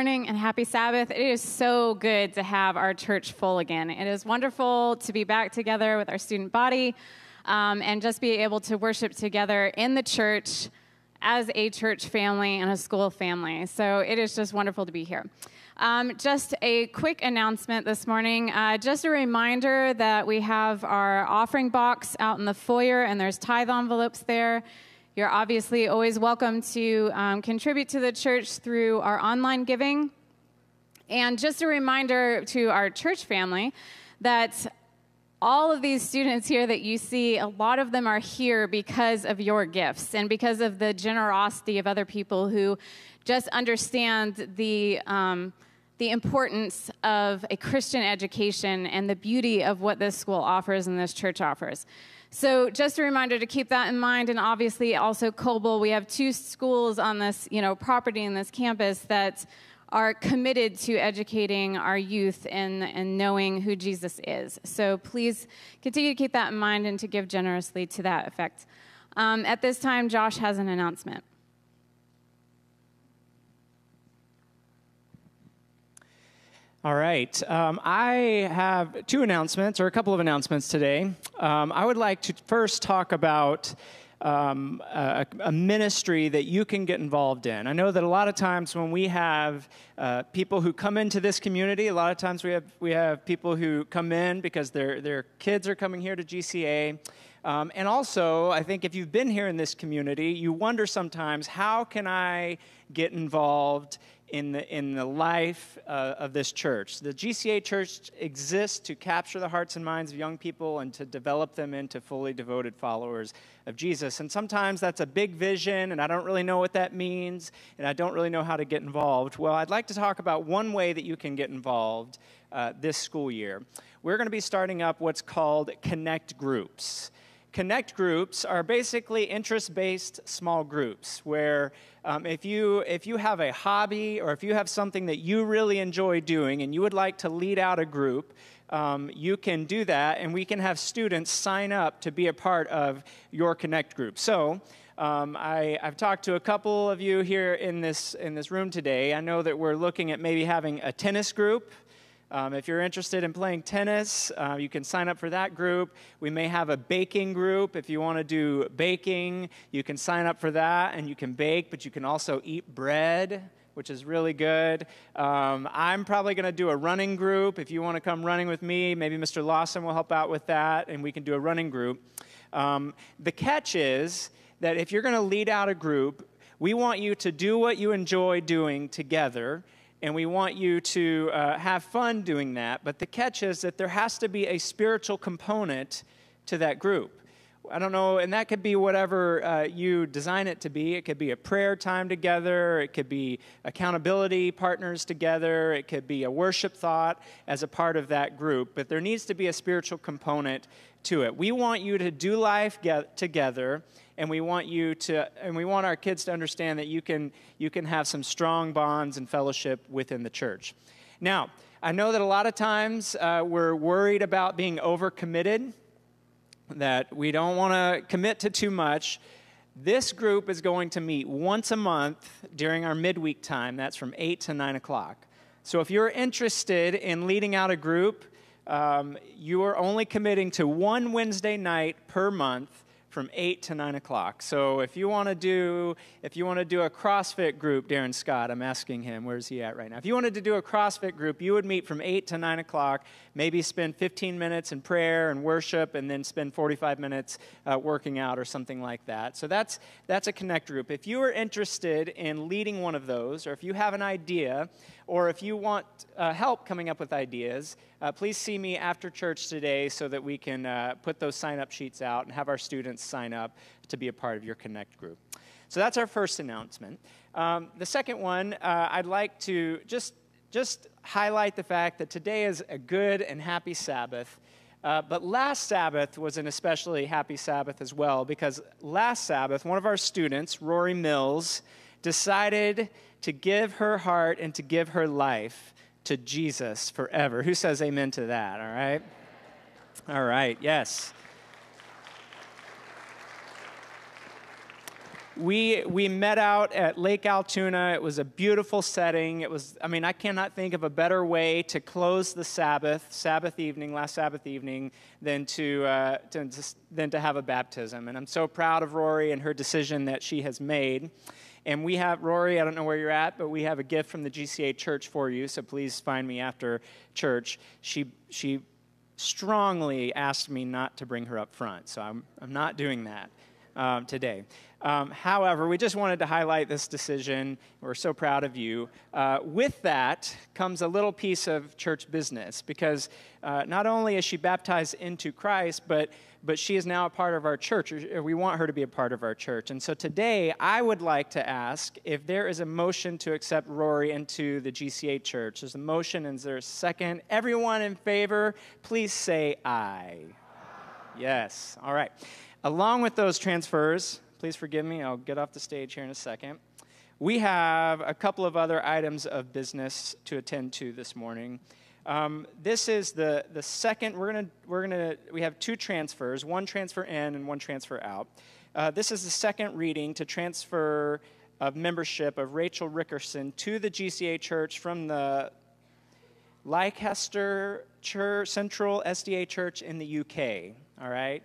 morning and happy Sabbath. It is so good to have our church full again. It is wonderful to be back together with our student body um, and just be able to worship together in the church as a church family and a school family. So it is just wonderful to be here. Um, just a quick announcement this morning. Uh, just a reminder that we have our offering box out in the foyer, and there's tithe envelopes there. You're obviously always welcome to um, contribute to the church through our online giving. And just a reminder to our church family that all of these students here that you see, a lot of them are here because of your gifts and because of the generosity of other people who just understand the. Um, the importance of a Christian education and the beauty of what this school offers and this church offers. So just a reminder to keep that in mind, and obviously also Coble. We have two schools on this, you know, property in this campus that are committed to educating our youth and, and knowing who Jesus is. So please continue to keep that in mind and to give generously to that effect. Um, at this time, Josh has an announcement. All right. Um, I have two announcements, or a couple of announcements today. Um, I would like to first talk about um, a, a, ministry that you can get involved in. I know that a lot of times when we have uh, people who come into this community, a lot of times we have, we have people who come in because their, their kids are coming here to GCA. Um, and also, I think if you've been here in this community, you wonder sometimes how can I get involved in the, in the life uh, of this church. The GCA church exists to capture the hearts and minds of young people and to develop them into fully devoted followers of Jesus. And sometimes that's a big vision, and I don't really know what that means, and I don't really know how to get involved. Well, I'd like to talk about one way that you can get involved uh, this school year. We're going to be starting up what's called Connect Groups. Connect groups are basically interest based small groups where um, if, you, if you have a hobby or if you have something that you really enjoy doing and you would like to lead out a group, um, you can do that and we can have students sign up to be a part of your Connect group. So, um, I, have talked to a couple of you here in this, in this room today. I know that we're looking at maybe having a tennis group. Um, if you're interested in playing tennis, uh, you can sign up for that group. We may have a baking group. If you want to do baking, you can sign up for that and you can bake, but you can also eat bread, which is really good. Um, I'm probably going to do a running group. If you want to come running with me, maybe Mr. Lawson will help out with that and we can do a running group. Um, the catch is that if you're going to lead out a group, we want you to do what you enjoy doing together and we want you to uh, have fun doing that. But the catch is that there has to be a spiritual component to that group. I don't know, and that could be whatever uh, you design it to be. It could be a prayer time together, it could be accountability partners together, it could be a worship thought as a part of that group, but there needs to be a spiritual component to it. We want you to do life get together and we want you to and we want our kids to understand that you can you can have some strong bonds and fellowship within the church. Now i know that a lot of times uh, we're worried about being overcommitted that we don't want to commit to too much. This group is going to meet once a month during our midweek time. That's from 8 to 9 o'clock. So if you're interested in leading out a group um, you are only committing to one wednesday night per month from 8 to 9 o'clock. So if you want to do if you want to do a CrossFit group, Darren Scott, I'm asking him, where's he at right now? If you wanted to do a CrossFit group, you would meet from 8 to 9 o'clock, maybe spend 15 minutes in prayer and worship, and then spend 45 minutes uh, working out or something like that. So that's that's a connect group. If you are interested in leading one of those, or if you have an idea, or if you want uh, help coming up with ideas, uh, please see me after church today so that we can uh, put those sign up sheets out and have our students sign up to be a part of your Connect group. So that's our first announcement. Um, the second one, uh, I'd like to just, just highlight the fact that today is a good and happy Sabbath. Uh, but last Sabbath was an especially happy Sabbath as well because last Sabbath, one of our students, Rory Mills, decided to give her heart and to give her life to Jesus forever. Who says amen to that? All right? All right, yes. we we met out at Lake Allatoona. It was a beautiful setting. It was, I mean, I cannot think of a better way to close the Sabbath, Sabbath evening, last Sabbath evening, than to, uh, to than to have a baptism. And I'm so proud of Rory and her decision that she has made. And we have, Rory, I don't know where you're at, but we have a gift from the GCA church for you, so please find me after church. She, she strongly asked me not to bring her up front, so I'm, I'm not doing that um, today. Um, however, we just wanted to highlight this decision. We're so proud of you. Uh, with that comes a little piece of church business because uh, not only is she baptized into Christ, but but she is now a part of our church. Uh, we want her to be a part of our church. And so today, I would like to ask if there is a motion to accept Rory into the GCA church. There's a motion, and is there a second? Everyone in favor, please say aye. Yes. All right. Along with those transfers, please forgive me, I'll get off the stage here in a second. We have a couple of other items of business to attend to this morning. Um, this is the, the second, we're to, we're to, we have two transfers, one transfer in and one transfer out. Uh, this is the second reading to transfer of membership of Rachel Rickerson to the GCA Church from the Leicester Church, Central SDA Church in the UK. All right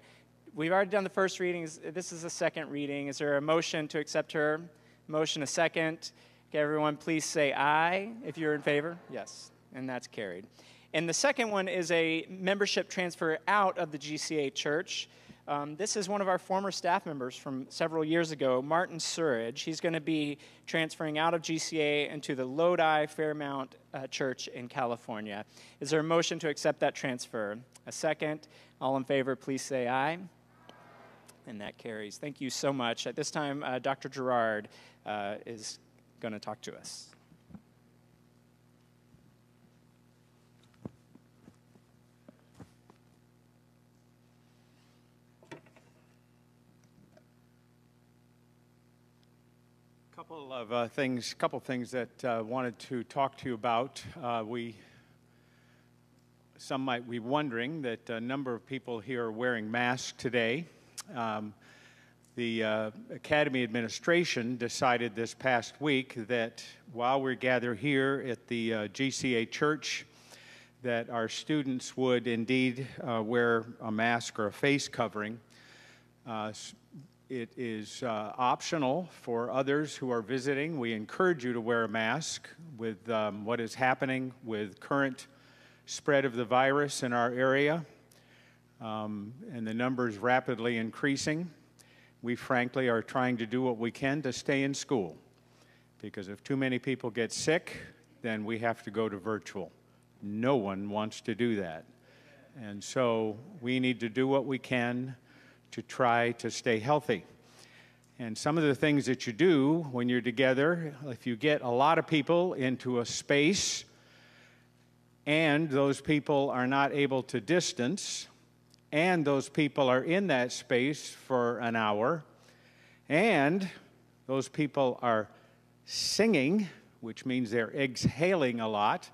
we've already done the first reading. This is the second reading. Is there a motion to accept her? Motion a second. Okay, everyone, please say aye if you're in favor. Yes, and that's carried. And the second one is a membership transfer out of the GCA church. Um, this is one of our former staff members from several years ago, Martin Surridge. He's going to be transferring out of GCA into the Lodi Fairmont uh, Church in California. Is there a motion to accept that transfer? A second. All in favor, please say aye and that carries. Thank you so much. At this time, uh, Dr. Gerard uh, is going to talk to us. Couple of uh, things, couple things that uh, wanted to talk to you about. Uh, we, some might be wondering that a number of people here are wearing masks today. Um, the uh, Academy administration decided this past week that while we gather here at the uh, GCA church, that our students would indeed uh, wear a mask or a face covering. It is uh, optional for others who are visiting. We encourage you to wear a mask with um, what is happening with current spread of the virus in our area um, and the numbers rapidly increasing. We frankly are trying to do what we can to stay in school because if too many people get sick, then we have to go to virtual. No one wants to do that. And so we need to do what we can to try to stay healthy. And some of the things that you do when you're together, if you get a lot of people into a space and those people are not able to distance, and those people are in that space for an hour, and those people are singing, which means they're exhaling a lot,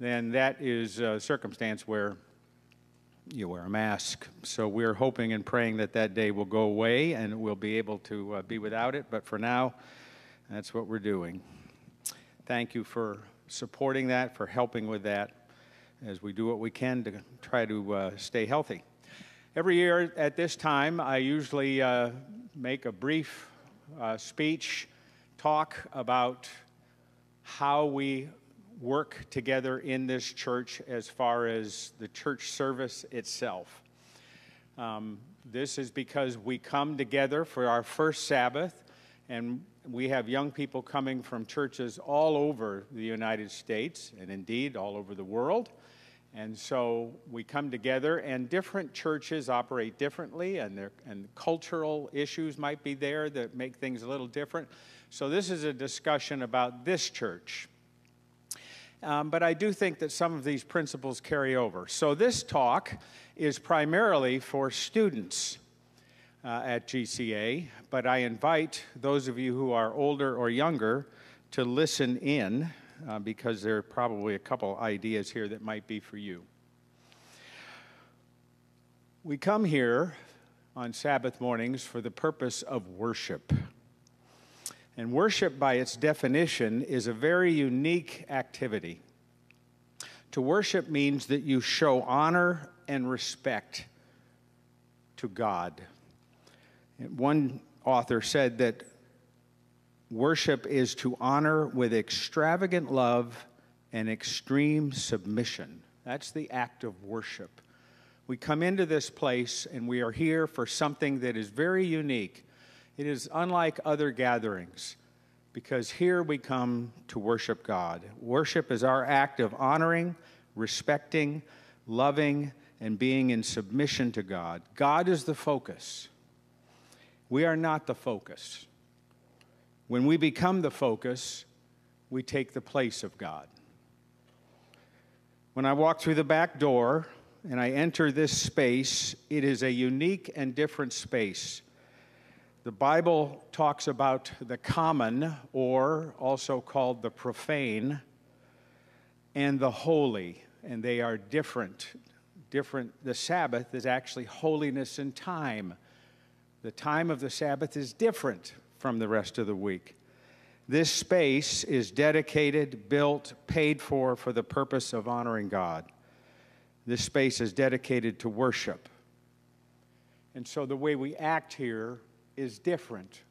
then that is a circumstance where you wear a mask. So we're hoping and praying that that day will go away and we'll be able to uh, be without it. But for now, that's what we're doing. Thank you for supporting that, for helping with that, as we do what we can to try to uh, stay healthy. Every year at this time, I usually uh, make a brief uh, speech, talk about how we work together in this church as far as the church service itself. Um, this is because we come together for our first Sabbath, and we have young people coming from churches all over the United States and indeed all over the world. And so we come together, and different churches operate differently, and, and cultural issues might be there that make things a little different. So this is a discussion about this church. Um, but I do think that some of these principles carry over. So this talk is primarily for students uh, at GCA, but I invite those of you who are older or younger to listen in uh, because there are probably a couple ideas here that might be for you. We come here on Sabbath mornings for the purpose of worship. And worship, by its definition, is a very unique activity. To worship means that you show honor and respect to God. One author said that worship is to honor with extravagant love and extreme submission. That's the act of worship. We come into this place and we are here for something that is very unique. It is unlike other gatherings because here we come to worship God. Worship is our act of honoring, respecting, loving, and being in submission to God. God is the focus. We are not the focus. When we become the focus, we take the place of God. When I walk through the back door and I enter this space, it is a unique and different space. The Bible talks about the common, or also called the profane, and the holy, and they are different. Different. The Sabbath is actually holiness and time. The time of the Sabbath is different from the rest of the week. This space is dedicated, built, paid for for the purpose of honoring God. This space is dedicated to worship. And so the way we act here is different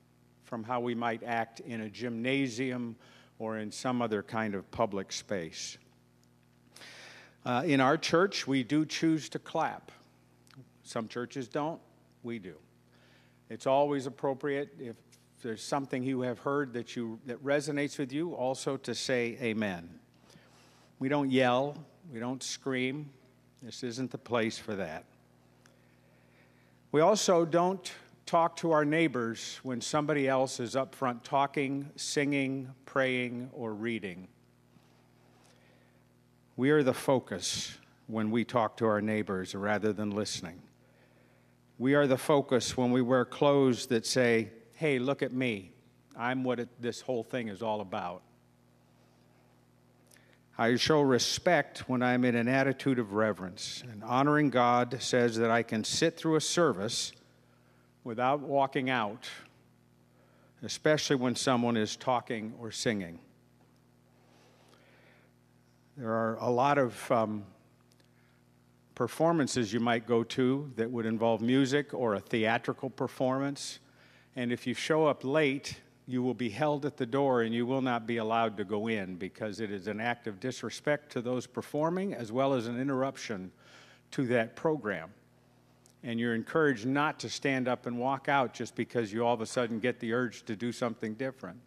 from how we might act in a gymnasium or in some other kind of public space. Uh, in our church, we do choose to clap. Some churches don't, we do. It's always appropriate if there's something you have heard that, you, that resonates with you, also to say amen. We don't yell, we don't scream. This isn't the place for that. We also don't talk to our neighbors when somebody else is up front talking, singing, praying, or reading. We are the focus when we talk to our neighbors rather than listening. We are the focus when we wear clothes that say, hey, look at me. I'm what it, this whole thing is all about. I show respect when I'm in an attitude of reverence. And honoring God says that I can sit through a service without walking out, especially when someone is talking or singing. There are a lot of um, performances you might go to that would involve music or a theatrical performance. And if you show up late, you will be held at the door and you will not be allowed to go in because it is an act of disrespect to those performing as well as an interruption to that program. And you're encouraged not to stand up and walk out just because you all of a sudden get the urge to do something different.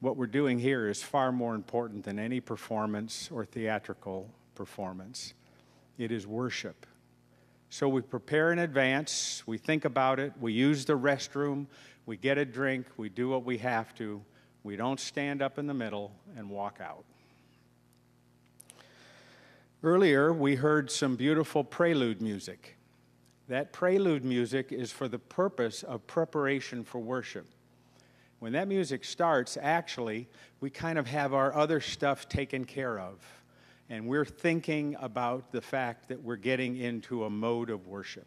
What we're doing here is far more important than any performance or theatrical performance. It is worship. So we prepare in advance, we think about it, we use the restroom, we get a drink, we do what we have to. We don't stand up in the middle and walk out. Earlier, we heard some beautiful prelude music. That prelude music is for the purpose of preparation for worship. When that music starts, actually, we kind of have our other stuff taken care of and we're thinking about the fact that we're getting into a mode of worship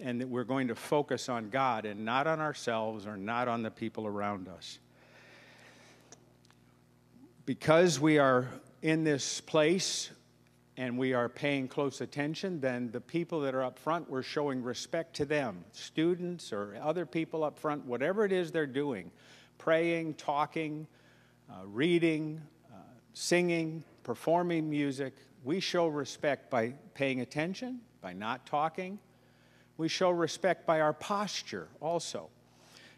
and that we're going to focus on God and not on ourselves or not on the people around us. Because we are in this place and we are paying close attention, then the people that are up front, we're showing respect to them. Students or other people up front, whatever it is they're doing, praying, talking, uh, reading, uh, singing, performing music, we show respect by paying attention, by not talking. We show respect by our posture also.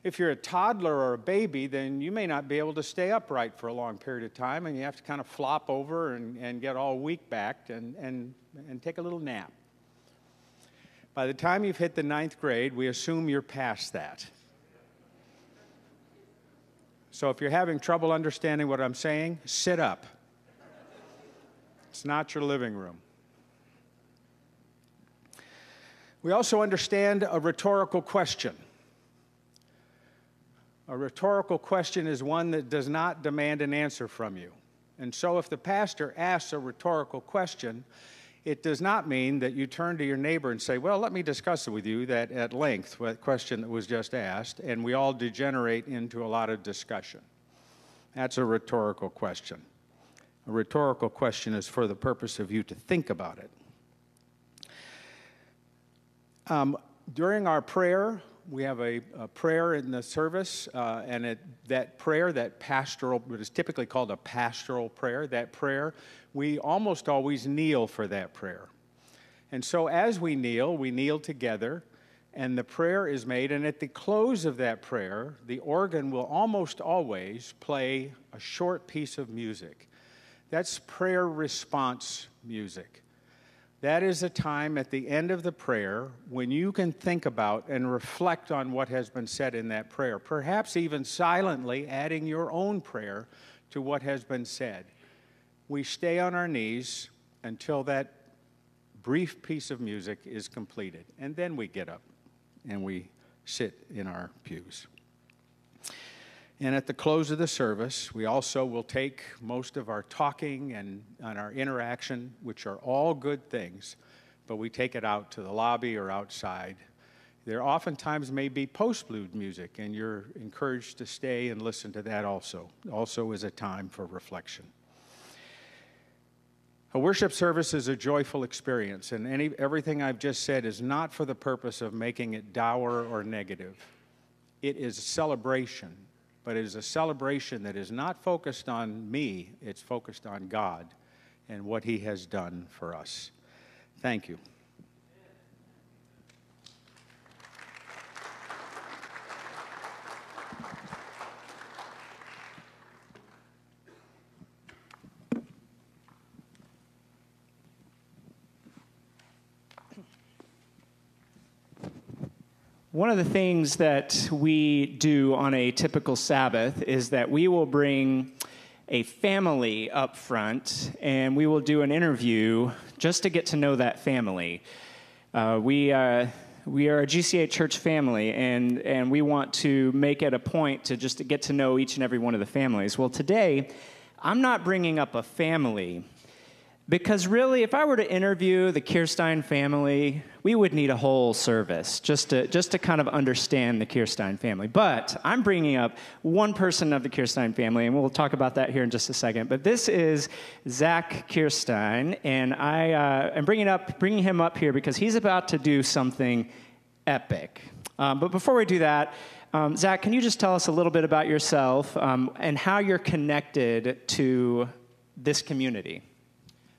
If you're a toddler or a baby, then you may not be able to stay upright for a long period of time, and you have to kind of flop over and, and get all weak backed and, and, and take a little nap. By the time you've hit the ninth grade, we assume you're past that. So if you're having trouble understanding what I'm saying, sit up. It's not your living room. We also understand a rhetorical question. A rhetorical question is one that does not demand an answer from you. And so, if the pastor asks a rhetorical question, It does not mean that you turn to your neighbor and say, Well, let me discuss it with you that at length, that question that was just asked, and we all degenerate into a lot of discussion. That's a rhetorical question. A rhetorical question is for the purpose of you to think about it. Um, during our prayer, we have a, a prayer in the service, uh, and it, that prayer, that pastoral, what is typically called a pastoral prayer, that prayer, we almost always kneel for that prayer. And so as we kneel, we kneel together, and the prayer is made, and at the close of that prayer, the organ will almost always play a short piece of music. That's prayer response music. That is a time at the end of the prayer when you can think about and reflect on what has been said in that prayer, perhaps even silently adding your own prayer to what has been said. We stay on our knees until that brief piece of music is completed, and then we get up and we sit in our pews. And at the close of the service, we also will take most of our talking and, and our interaction, which are all good things, but we take it out to the lobby or outside. There oftentimes may be postlude music, and you're encouraged to stay and listen to that also. Also, is a time for reflection. A worship service is a joyful experience, and any, everything I've just said is not for the purpose of making it dour or negative. It is celebration but it is a celebration that is not focused on me, it's focused on God and what He has done for us. Thank you. One of the things that we do on a typical Sabbath is that we will bring a family up front and we will do an interview just to get to know that family. Uh, we, uh, we are a GCA church family and, and we want to make it a point to just to get to know each and every one of the families. Well, today, I'm not bringing up a family because really, if I were to interview the Kirstein family, we would need a whole service just to, just to kind of understand the Kirstein family. But I'm bringing up one person of the Kirstein family, and we'll talk about that here in just a second. But this is Zach Kirstein, and I uh, am bringing, up, bringing him up here because he's about to do something epic. Um, but before we do that, um, Zach, can you just tell us a little bit about yourself um, and how you're connected to this community?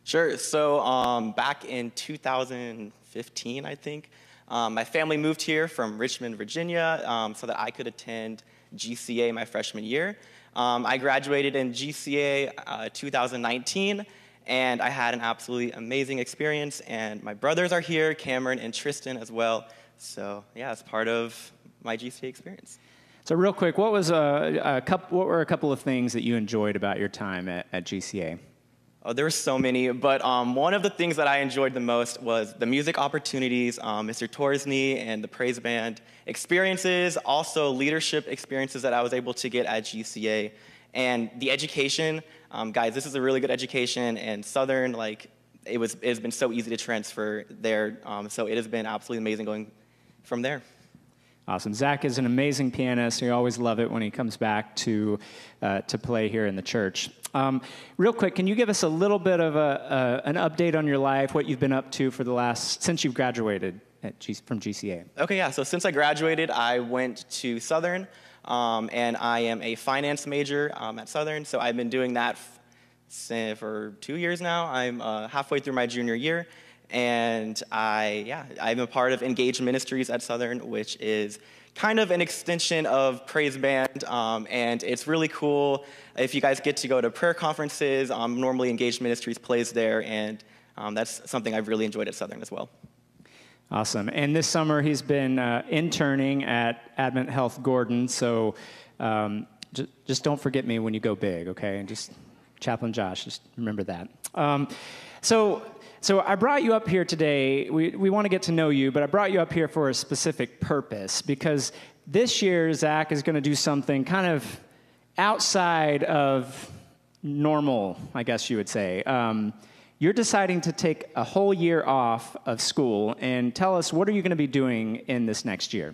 Sure. So um, back in 2015, I think, um, my family moved here from Richmond, Virginia, um, so that I could attend GCA my freshman year. Um, I graduated in GCA uh, 2019, and I had an absolutely amazing experience. And my brothers are here, Cameron and Tristan as well. So yeah, it's part of my GCA experience. So real quick, what was a, a couple, what were a couple of things that you enjoyed about your time at, at GCA? Oh, there were so many, but um, one of the things that I enjoyed the most was the music opportunities, um, Mr. Torsney and the praise band experiences, also leadership experiences that I was able to get at GCA, and the education. Um, guys, this is a really good education, and Southern, like, it was, it has been so easy to transfer there, um, so it has been absolutely amazing going from there. Awesome. Zach is an amazing pianist. We always love it when he comes back to, uh, to play here in the church. Um, real quick, can you give us a little bit of a, an update on your life, what you've been up to for the last, since you've graduated G, from GCA? Okay, yeah. So since I graduated, I went to Southern, um, and I am a finance major um, at Southern. So I've been doing that for two years now. I'm uh, halfway through my junior year and I, yeah, I'm a part of Engage Ministries at Southern, which is kind of an extension of Praise Band, um, and it's really cool. If you guys get to go to prayer conferences, um, normally Engaged Ministries plays there, and um, that's something I've really enjoyed at Southern as well. Awesome. And this summer he's been uh, interning at Advent Health Gordon, so um, just, just don't forget me when you go big, okay? And just Chaplain Josh, just remember that. Um, so so I brought you up here today. We, we want to get to know you, but I brought you up here for a specific purpose because this year Zach is going to do something kind of outside of normal, I guess you would say. Um, you're deciding to take a whole year off of school and tell us what are you going to be doing in this next year?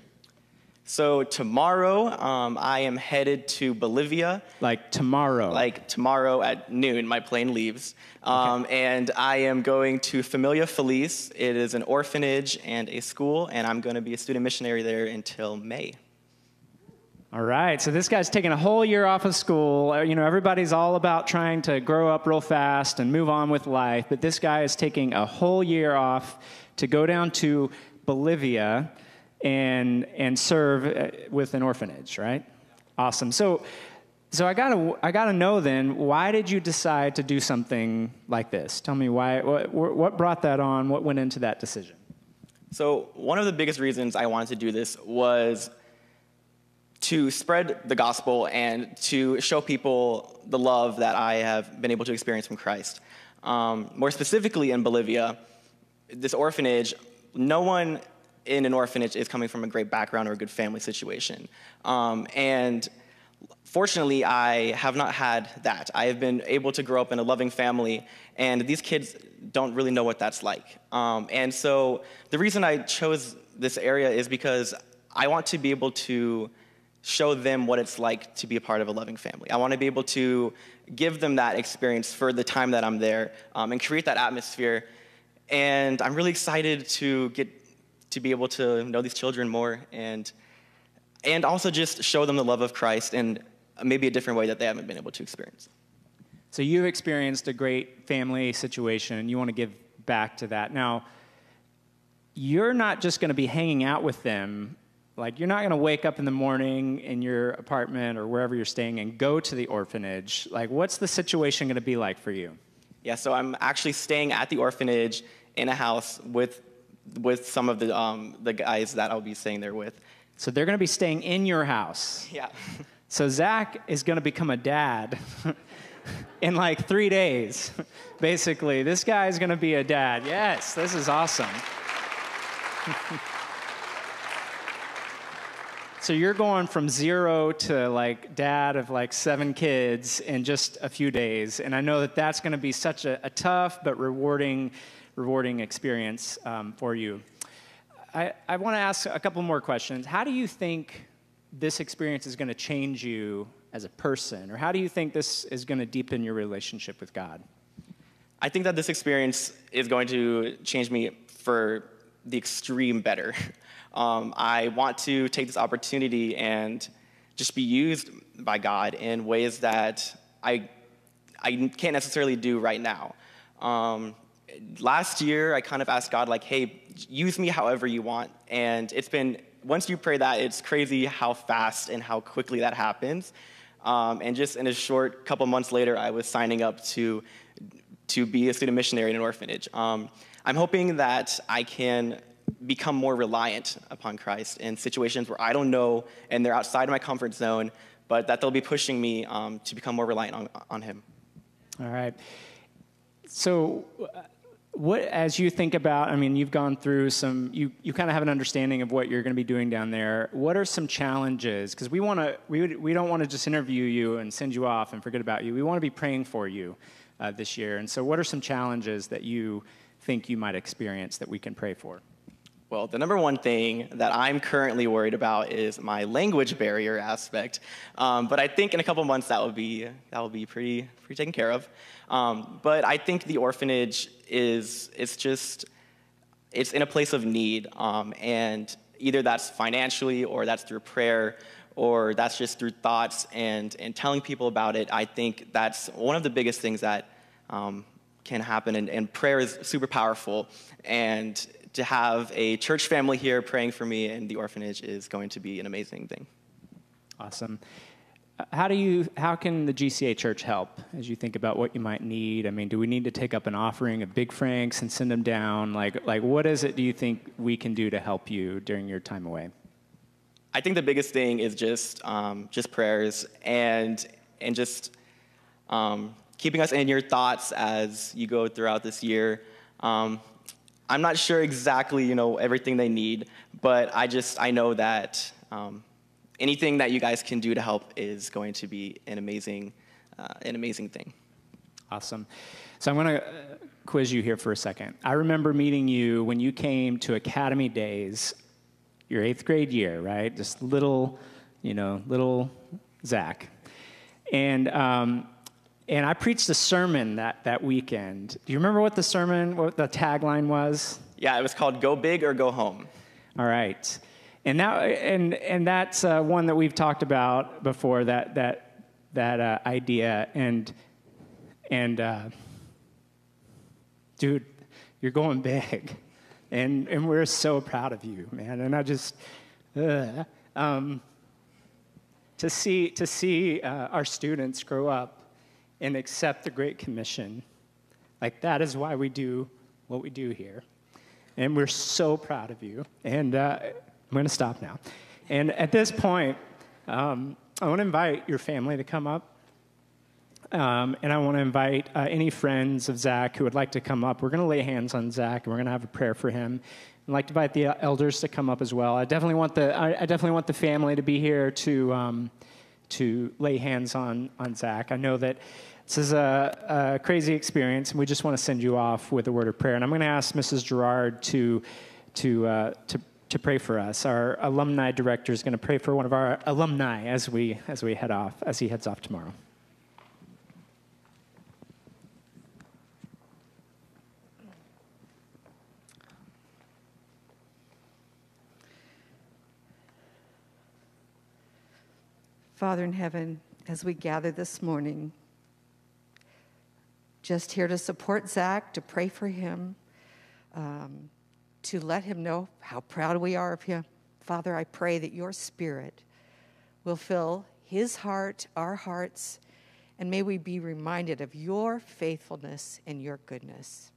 So tomorrow, um, I am headed to Bolivia. Like tomorrow. Like tomorrow at noon, my plane leaves. Um, okay. And I am going to Familia Feliz. It is an orphanage and a school, and I'm going to be a student missionary there until May. All right, so this guy's taking a whole year off of school. Uh, you know, everybody's all about trying to grow up real fast and move on with life, but this guy is taking a whole year off to go down to Bolivia and and serve uh, with an orphanage, right? Awesome. So so I gotta I gotta know then why did you decide to do something like this? Tell me why. What, what brought that on? What went into that decision? So one of the biggest reasons I wanted to do this was to spread the gospel and to show people the love that I have been able to experience from Christ. Um, more specifically in Bolivia, this orphanage, no one in an orphanage is coming from a great background or a good family situation. Um, and fortunately, I have not had that. I have been able to grow up in a loving family, and these kids don't really know what that's like. Um, and so the reason I chose this area is because I want to be able to show them what it's like to be a part of a loving family. I want to be able to give them that experience for the time that I'm there um, and create that atmosphere. And I'm really excited to get to be able to know these children more and and also just show them the love of Christ in maybe a different way that they haven't been able to experience. So you've experienced a great family situation and you want to give back to that. Now, you're not just going to be hanging out with them like, you're not going to wake up in the morning in your apartment or wherever you're staying and go to the orphanage. Like, what's the situation going to be like for you? Yeah, so I'm actually staying at the orphanage in a house with, with some of the, um, the guys that I'll be staying there with. So they're going to be staying in your house. Yeah. so Zach is going to become a dad in like three days, basically. This guy is going to be a dad. Yes, this is awesome. So you're going from zero to like dad of like seven kids in just a few days, and I know that that's going to be such a, a, tough but rewarding, rewarding experience um, for you. I, I want to ask a couple more questions. How do you think this experience is going to change you as a person, or how do you think this is going to deepen your relationship with God? I think that this experience is going to change me for the extreme better. Um, I want to take this opportunity and just be used by God in ways that I, I can't necessarily do right now. Um, last year, I kind of asked God, like, hey, use me however you want. And it's been, once you pray that, it's crazy how fast and how quickly that happens. Um, and just in a short couple months later, I was signing up to, to be a student missionary in an orphanage. Um, I'm hoping that I can become more reliant upon Christ in situations where I don't know and they're outside of my comfort zone, but that they'll be pushing me um, to become more reliant on, on Him. All right. So, uh, what, as you think about, I mean, you've gone through some, you, you kind of have an understanding of what you're going to be doing down there. What are some challenges? Because we want to, we, we don't want to just interview you and send you off and forget about you. We want to be praying for you uh, this year. And so, what are some challenges that you think you might experience that we can pray for? Well, the number one thing that I'm currently worried about is my language barrier aspect. Um, but I think in a couple months that will be that will be pretty pretty taken care of. Um, but I think the orphanage is it's just it's in a place of need, um, and either that's financially or that's through prayer or that's just through thoughts and and telling people about it. I think that's one of the biggest things that um, can happen, and, and prayer is super powerful and to have a church family here praying for me in the orphanage is going to be an amazing thing. Awesome. How do you how can the GCA church help as you think about what you might need? I mean, do we need to take up an offering of big franks and send them down? Like like what is it do you think we can do to help you during your time away? I think the biggest thing is just um, just prayers and and just um, keeping us in your thoughts as you go throughout this year. Um, I'm not sure exactly, you know, everything they need, but I just, I know that um, anything that you guys can do to help is going to be an amazing, uh, an amazing thing. Awesome. So I'm going to uh, quiz you here for a second. I remember meeting you when you came to Academy Days, your eighth grade year, right? Just little, you know, little Zach. And, um, and I preached a sermon that, that weekend. Do you remember what the sermon, what the tagline was? Yeah, it was called Go Big or Go Home. All right. And, that, and, and that's uh, one that we've talked about before, that, that, that uh, idea. And, and uh, dude, you're going big. And, and we're so proud of you, man. And I just, uh, um, to see, to see uh, our students grow up and accept the Great Commission, like that is why we do what we do here. And we're so proud of you. And uh, I'm going to stop now. And at this point, um, I want to invite your family to come up. Um, and I want to invite uh, any friends of Zach who would like to come up. We're going to lay hands on Zach, and we're going to have a prayer for him. I'd like to invite the elders to come up as well. I definitely want the I, I definitely want the family to be here to um, to lay hands on on Zach. I know that this is a, a, crazy experience, and we just want to send you off with a word of prayer. And I'm going to ask Mrs. Gerard to to uh, to to pray for us. Our alumni director is going to pray for one of our alumni as we as we head off as he heads off tomorrow. Father in heaven, as we gather this morning, just here to support Zach, to pray for him, um, to let him know how proud we are of him. Father, I pray that your spirit will fill his heart, our hearts, and may we be reminded of your faithfulness and your goodness.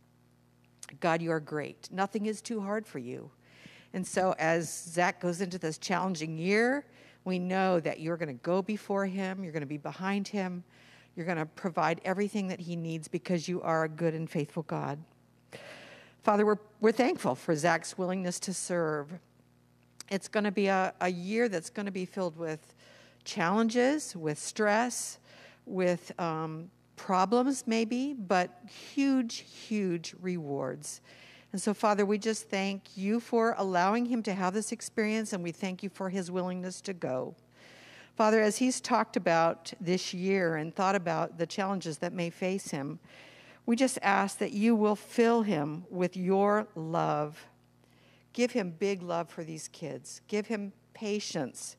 God, you are great. Nothing is too hard for you. And so, as Zach goes into this challenging year, we know that you're going to go before him, you're going to be behind him, you're going to provide everything that he needs because you are a good and faithful God. Father, we're, we're thankful for Zach's willingness to serve. It's going to be a, a year that's going to be filled with challenges, with stress, with um, problems, maybe, but huge, huge rewards. And so, Father, we just thank you for allowing him to have this experience, and we thank you for his willingness to go. Father, as he's talked about this year and thought about the challenges that may face him, we just ask that you will fill him with your love. Give him big love for these kids. Give him patience.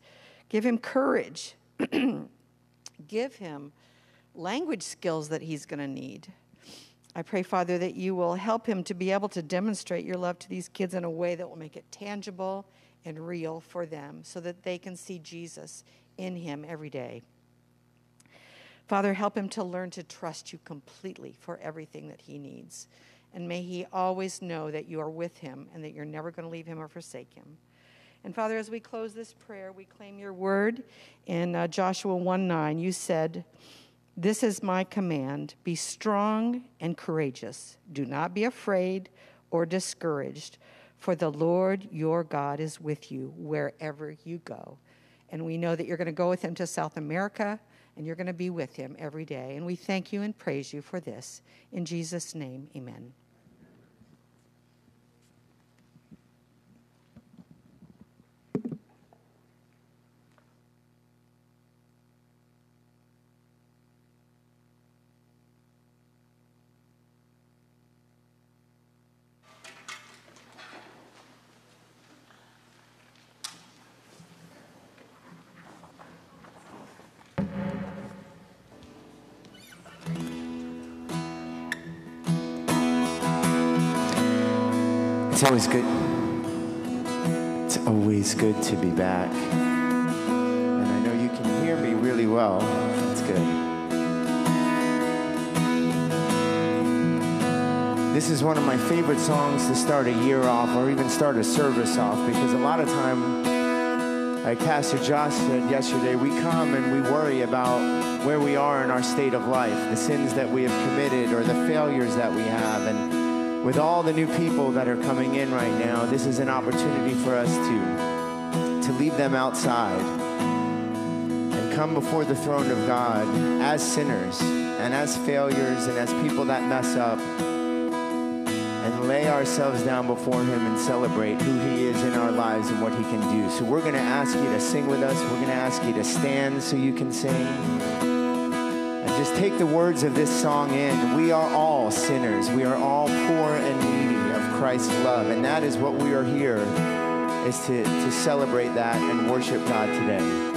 Give him courage. Give him language skills that he's going to need. I pray, Father, that you will help him to be able to demonstrate your love to these kids in a way that will make it tangible and real for them so that they can see Jesus in him every day. Father, help him to learn to trust you completely for everything that he needs. And may he always know that you are with him and that you're never going to leave him or forsake him. And Father, as we close this prayer, we claim your word in uh, Joshua 1 9. You said, this is my command be strong and courageous. Do not be afraid or discouraged, for the Lord your God is with you wherever you go. And we know that you're going to go with him to South America and you're going to be with him every day. And we thank you and praise you for this. In Jesus' name, amen. It's always good. It's always good to be back. And I know you can hear me really well. That's good. This is one of my favorite songs to start a year off or even start a service off because a lot of time, like Pastor Josh said yesterday, we come and we worry about where we are in our state of life, the sins that we have committed or the failures that we have. And with all the new people that are coming in right now, this is an opportunity for us to, to leave them outside and come before the throne of God as sinners and as failures and as people that mess up and lay ourselves down before him and celebrate who he is in our lives and what he can do. So we're going to ask you to sing with us. We're going to ask you to stand so you can sing. And just take the words of this song in. We are all all sinners. We are all poor and needy of Christ's love. And that is what we are here, is to, to celebrate that and worship God today.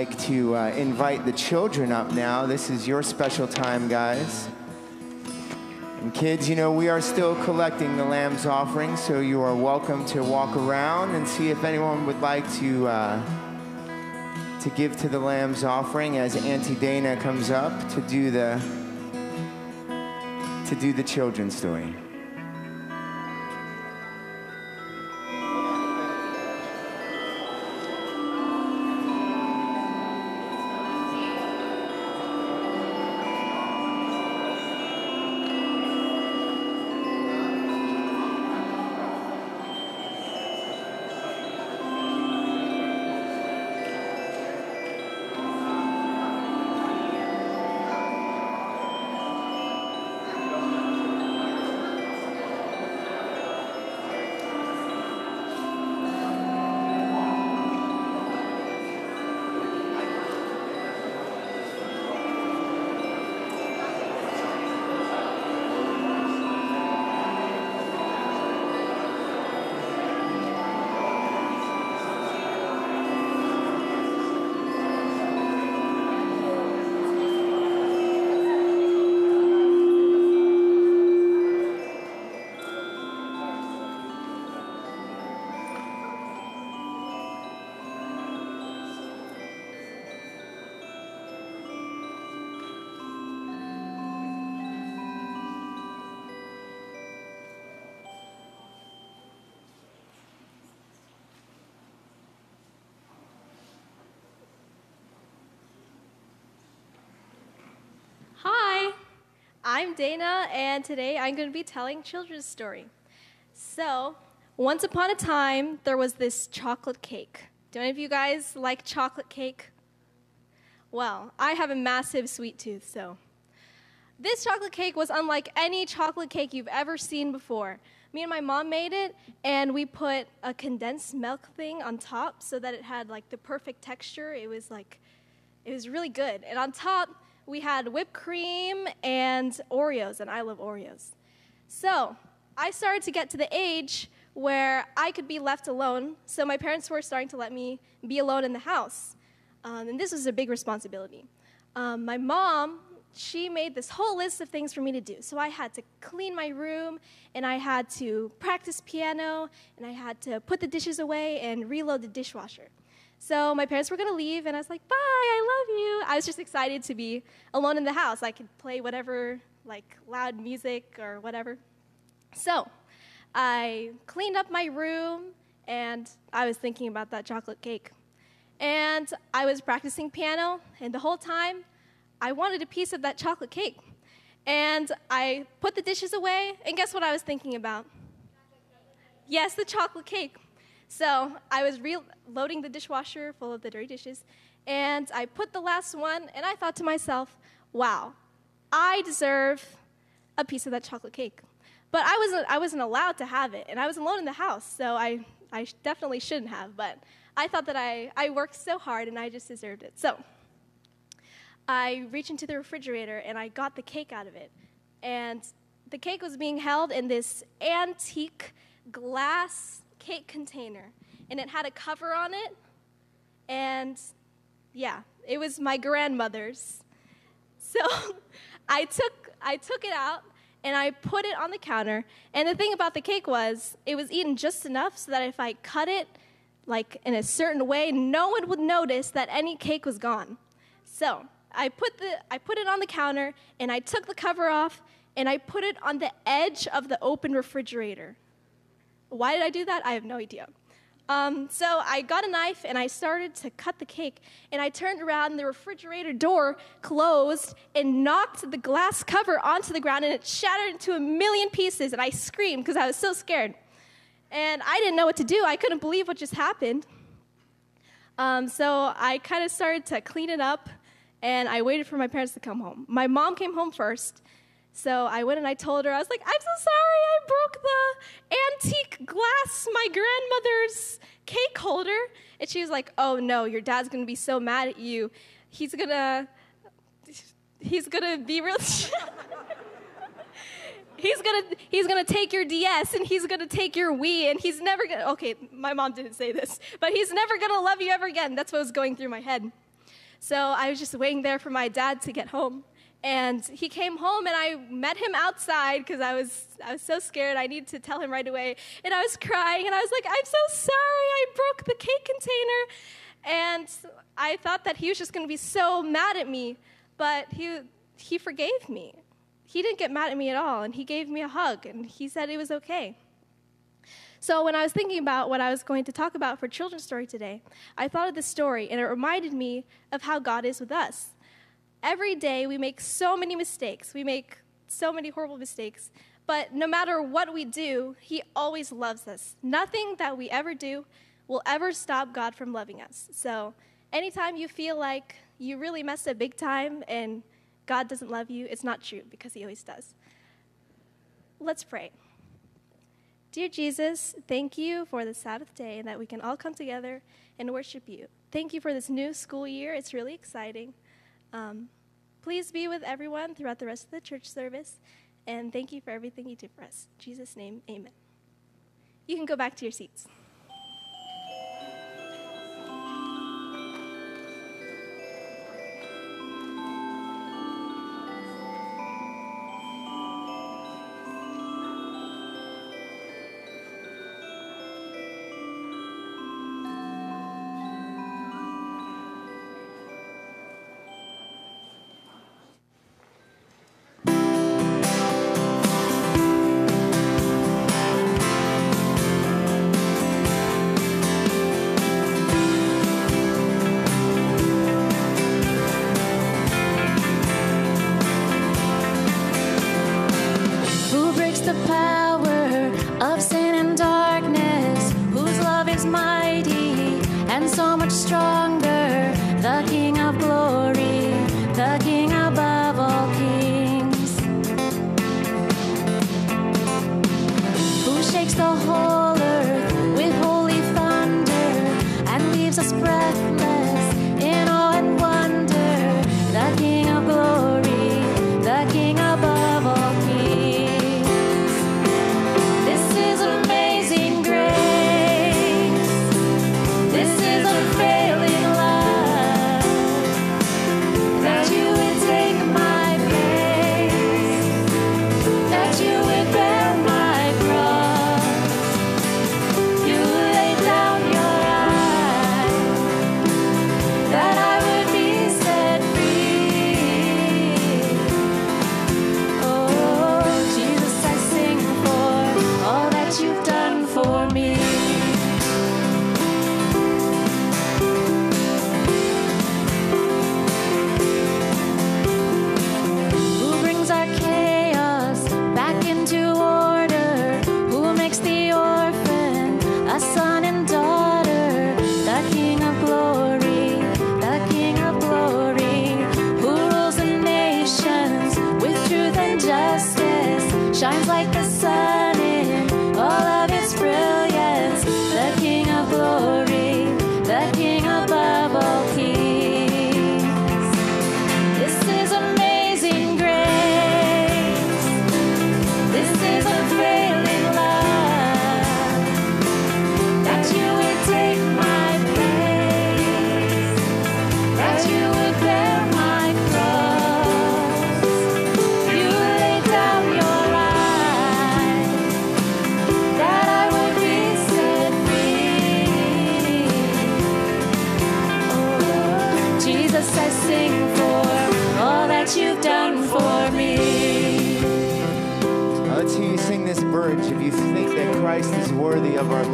like to uh, invite the children up now. This is your special time, guys. And kids, you know, we are still collecting the Lamb's offering, so you are welcome to walk around and see if anyone would like to, uh, to give to the Lamb's offering as Auntie Dana comes up to do the, to do the children's story. I'm Dana, and today I'm going to be telling children's story. So, once upon a time, there was this chocolate cake. Do any of you guys like chocolate cake? Well, I have a massive sweet tooth, so. This chocolate cake was unlike any chocolate cake you've ever seen before. Me and my mom made it, and we put a condensed milk thing on top so that it had like the perfect texture. It was like, it was really good. And on top, we had whipped cream and Oreos, and I love Oreos. So I started to get to the age where I could be left alone. So my parents were starting to let me be alone in the house. Um, and this was a big responsibility. Um, my mom, she made this whole list of things for me to do. So I had to clean my room, and I had to practice piano, and I had to put the dishes away and reload the dishwasher. So my parents were gonna leave, and I was like, "Bye, I love you." I was just excited to be alone in the house. I could play whatever, like loud music or whatever. So I cleaned up my room, and I was thinking about that chocolate cake. And I was practicing piano, and the whole time I wanted a piece of that chocolate cake. And I put the dishes away, and guess what I was thinking about? Yes, the chocolate cake. So I was reloading the dishwasher full of the dirty dishes, and I put the last one, and I thought to myself, wow, I deserve a piece of that chocolate cake. But I wasn't, I wasn't allowed to have it, and I was alone in the house, so I, I definitely shouldn't have. But I thought that I, I worked so hard, and I just deserved it. So I reached into the refrigerator, and I got the cake out of it. And the cake was being held in this antique glass cake container, and it had a cover on it. And yeah, it was my grandmother's. So I took I took it out and I put it on the counter. And the thing about the cake was it was eaten just enough so that if I cut it like in a certain way, no one would notice that any cake was gone. So I put the I put it on the counter and I took the cover off and I put it on the edge of the open refrigerator. Why did I do that? I have no idea. Um, so I got a knife and I started to cut the cake. And I turned around, and the refrigerator door closed and knocked the glass cover onto the ground, and it shattered into a million pieces. And I screamed because I was so scared. And I didn't know what to do. I couldn't believe what just happened. Um, so I kind of started to clean it up, and I waited for my parents to come home. My mom came home first. So I went and I told her, I was like, I'm so sorry, I broke the antique glass, my grandmother's cake holder. And she was like, Oh no, your dad's gonna be so mad at you. He's gonna, he's gonna be real. he's gonna he's gonna take your DS and he's gonna take your Wii and he's never gonna okay, my mom didn't say this, but he's never gonna love you ever again. That's what was going through my head. So I was just waiting there for my dad to get home. And he came home and I met him outside because I was I was so scared. I needed to tell him right away. And I was crying and I was like, I'm so sorry, I broke the cake container. And I thought that he was just gonna be so mad at me, but he he forgave me. He didn't get mad at me at all, and he gave me a hug and he said it was okay. So, when I was thinking about what I was going to talk about for children's story today, I thought of this story, and it reminded me of how God is with us. Every day, we make so many mistakes. We make so many horrible mistakes. But no matter what we do, He always loves us. Nothing that we ever do will ever stop God from loving us. So, anytime you feel like you really messed up big time and God doesn't love you, it's not true because He always does. Let's pray. Dear Jesus, thank you for the Sabbath day and that we can all come together and worship you. Thank you for this new school year. It's really exciting. Um, please be with everyone throughout the rest of the church service. And thank you for everything you do for us. In Jesus' name, amen. You can go back to your seats.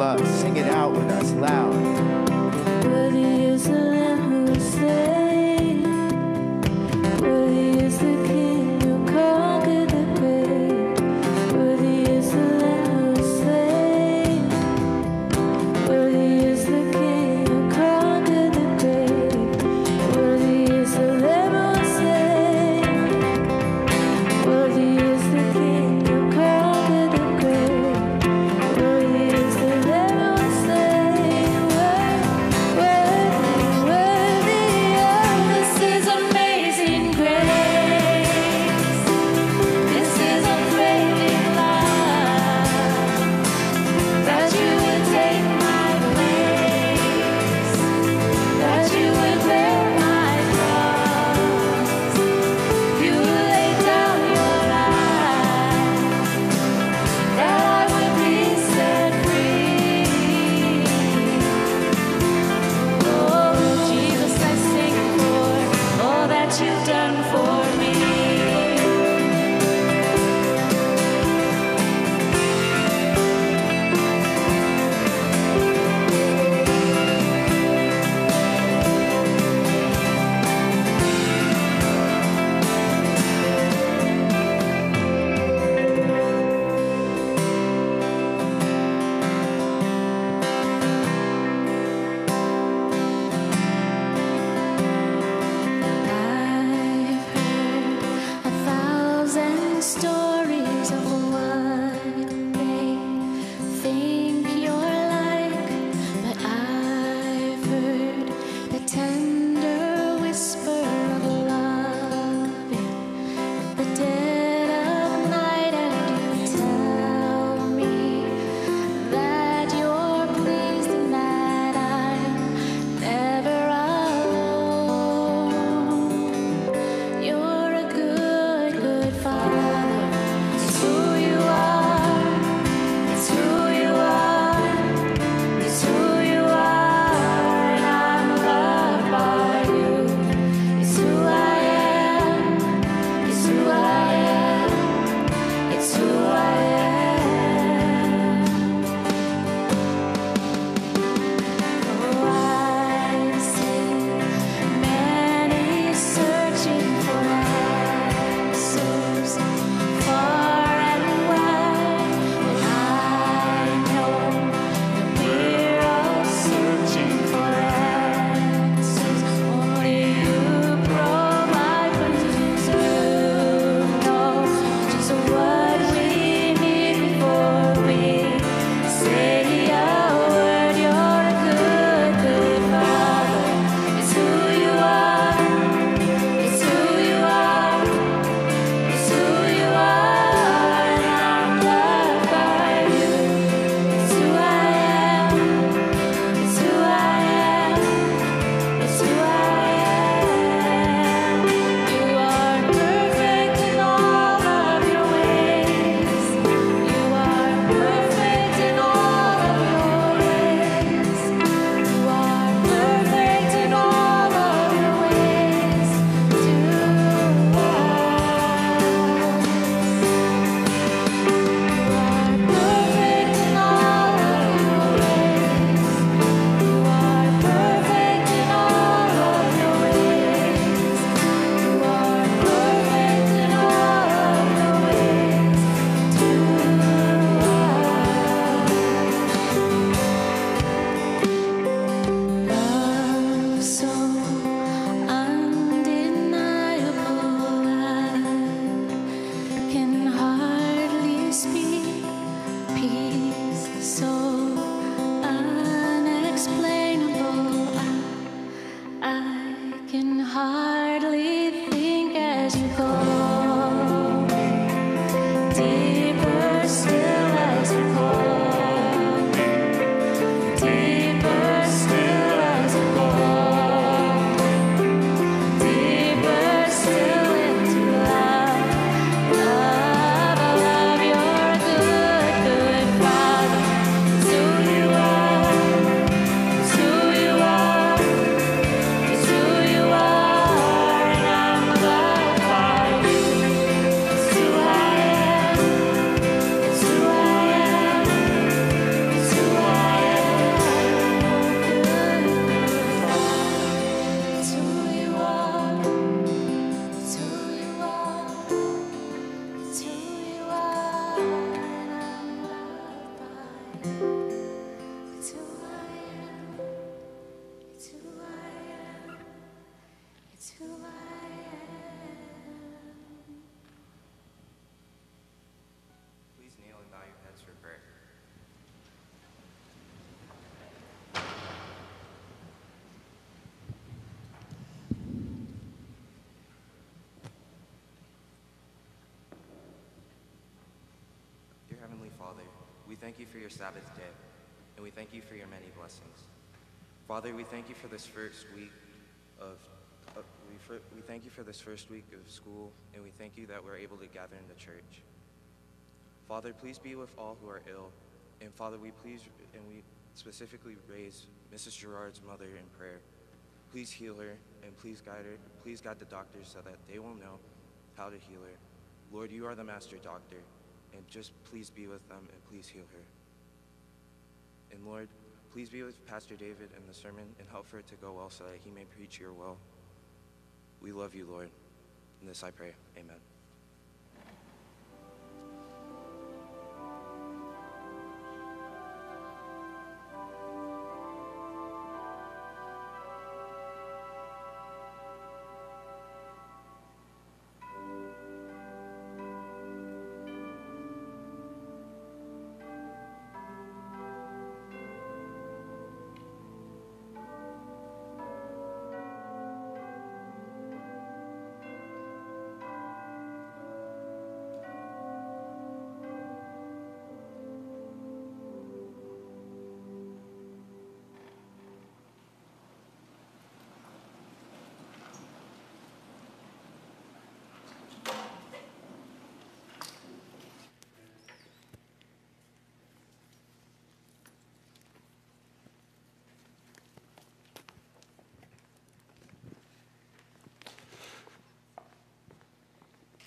Love, your Sabbath day, and we thank you for your many blessings. Father, we thank you for this first week of, we, for, we thank you for this first week of school, and we thank you that we're able to gather in the church. Father, please be with all who are ill, and Father, we please and we specifically raise Mrs. Gerard's mother in prayer. Please heal her, and please guide her. Please guide the doctors so that they will know how to heal her. Lord, you are the master doctor, and just please be with them and please heal her. And Lord, please be with Pastor David in the sermon and help for it to go well so that he may preach your will. We love you, Lord. In this I pray. Amen.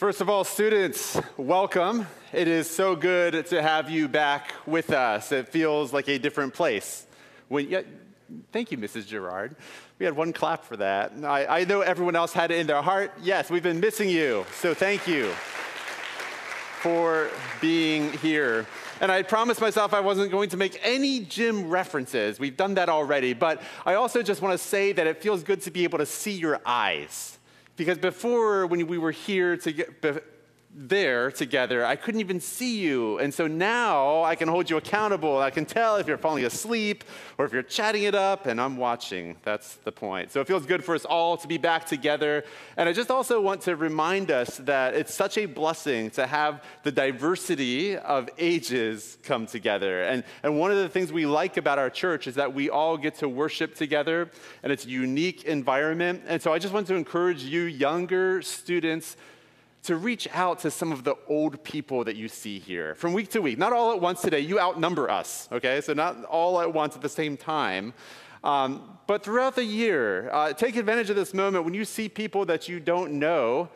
First of all, students, welcome. It is so good to have you back with us. It feels like a different place. When, yeah, thank you, Mrs. Gerard. We had one clap for that. I, I know everyone else had it in their heart. Yes, we've been missing you, so thank you for being here. And I promised myself I wasn't going to make any gym references. We've done that already. But I also just want to say that it feels good to be able to see your eyes. Because before, when we were here to get, there together, I couldn't even see you. And so now I can hold you accountable. I can tell if you're falling asleep or if you're chatting it up, and I'm watching. That's the point. So it feels good for us all to be back together. And I just also want to remind us that it's such a blessing to have the diversity of ages come together. And, and one of the things we like about our church is that we all get to worship together, and it's a unique environment. And so I just want to encourage you, younger students, to reach out to some of the old people that you see here from week to week. Not all at once today, you outnumber us, okay? So, not all at once at the same time. Um, but throughout the year, uh, take advantage of this moment when you see people that you don't know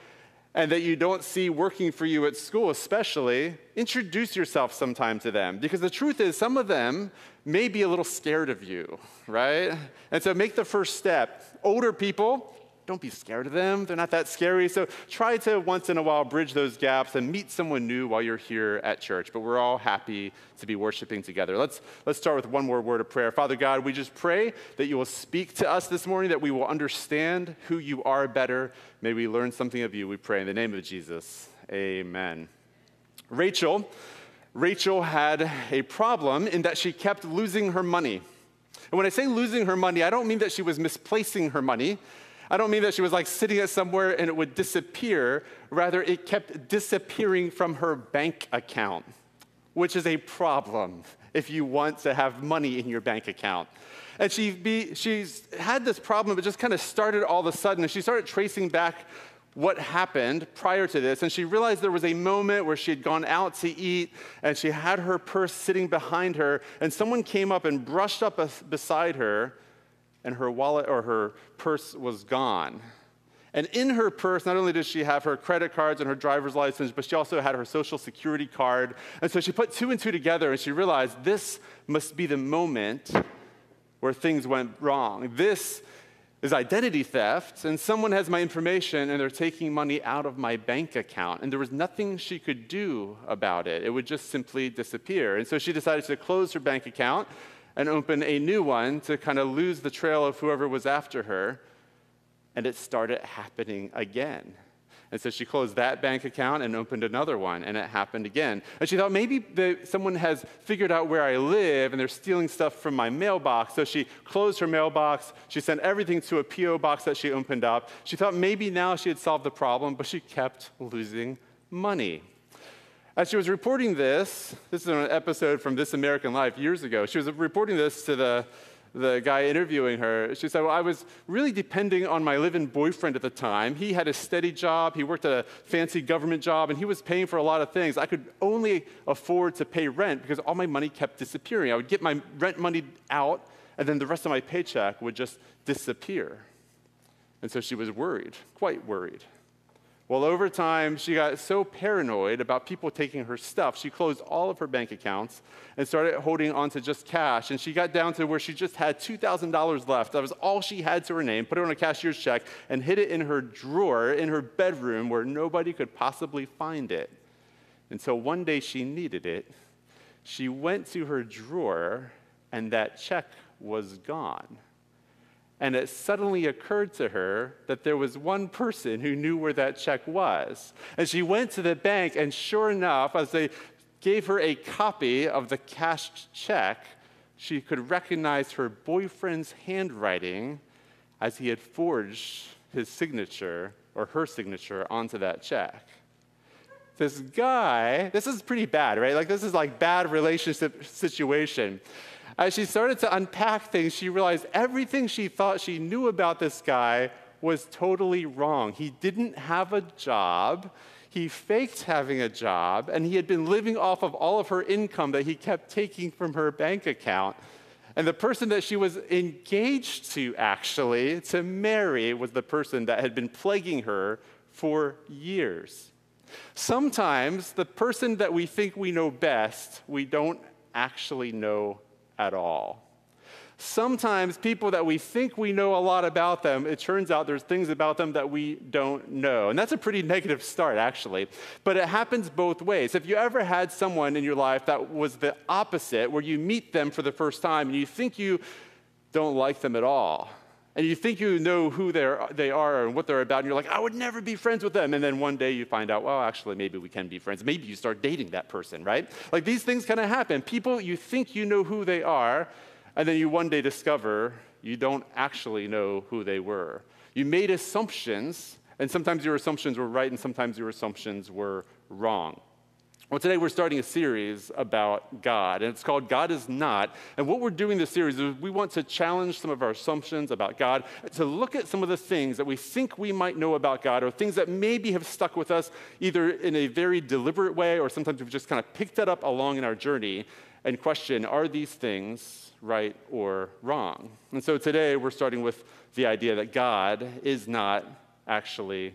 and that you don't see working for you at school, especially, introduce yourself sometime to them. Because the truth is, some of them may be a little scared of you, right? And so make the first step. Older people, don't be scared of them. They're not that scary. So try to once in a while bridge those gaps and meet someone new while you're here at church. But we're all happy to be worshiping together. Let's, let's start with one more word of prayer. Father God, we just pray that you will speak to us this morning, that we will understand who you are better. May we learn something of you, we pray. In the name of Jesus, amen. Rachel, Rachel had a problem in that she kept losing her money. And when I say losing her money, I don't mean that she was misplacing her money. I don't mean that she was like sitting it somewhere and it would disappear. Rather, it kept disappearing from her bank account, which is a problem if you want to have money in your bank account. And she be, she's had this problem, but just kind of started all of a sudden. And she started tracing back what happened prior to this. And she realized there was a moment where she had gone out to eat and she had her purse sitting behind her. And someone came up and brushed up bes- beside her and her wallet or her purse was gone. And in her purse, not only did she have her credit cards and her driver's license, but she also had her social security card. And so she put two and two together and she realized this must be the moment where things went wrong. This is identity theft, and someone has my information and they're taking money out of my bank account. And there was nothing she could do about it, it would just simply disappear. And so she decided to close her bank account and open a new one to kind of lose the trail of whoever was after her. And it started happening again. And so she closed that bank account and opened another one, and it happened again. And she thought maybe the, someone has figured out where I live and they're stealing stuff from my mailbox. So she closed her mailbox. She sent everything to a P.O. box that she opened up. She thought maybe now she had solved the problem, but she kept losing money. As she was reporting this, this is an episode from This American Life years ago. She was reporting this to the, the guy interviewing her. She said, Well, I was really depending on my live in boyfriend at the time. He had a steady job, he worked at a fancy government job, and he was paying for a lot of things. I could only afford to pay rent because all my money kept disappearing. I would get my rent money out, and then the rest of my paycheck would just disappear. And so she was worried, quite worried. Well, over time, she got so paranoid about people taking her stuff, she closed all of her bank accounts and started holding on to just cash. And she got down to where she just had $2,000 left. That was all she had to her name, put it on a cashier's check, and hid it in her drawer in her bedroom where nobody could possibly find it. Until one day she needed it. She went to her drawer, and that check was gone. And it suddenly occurred to her that there was one person who knew where that check was. And she went to the bank, and sure enough, as they gave her a copy of the cashed check, she could recognize her boyfriend's handwriting as he had forged his signature or her signature onto that check. This guy, this is pretty bad, right? Like, this is like bad relationship situation. As she started to unpack things, she realized everything she thought she knew about this guy was totally wrong. He didn't have a job. He faked having a job, and he had been living off of all of her income that he kept taking from her bank account. And the person that she was engaged to, actually, to marry, was the person that had been plaguing her for years. Sometimes the person that we think we know best, we don't actually know at all. Sometimes people that we think we know a lot about them, it turns out there's things about them that we don't know. And that's a pretty negative start, actually. But it happens both ways. If you ever had someone in your life that was the opposite, where you meet them for the first time and you think you don't like them at all, and you think you know who they're, and what they're about, and you're like, I would never be friends with them. And then one day you find out, well, actually, maybe we can be friends. Maybe you start dating that person, right? Like these things kind of happen. People, you think you know who they are, and then you one day discover you don't actually know who they were. You made assumptions, and sometimes your assumptions were right, and sometimes your assumptions were wrong. Well, today we're starting a series about God, and it's called God is Not. And what we're doing this series is we want to challenge some of our assumptions about God, to look at some of the things that we think we might know about God, or things that maybe have stuck with us either in a very deliberate way, or sometimes we've just kind of picked that up along in our journey, and question are these things right or wrong? And so today we're starting with the idea that God is not actually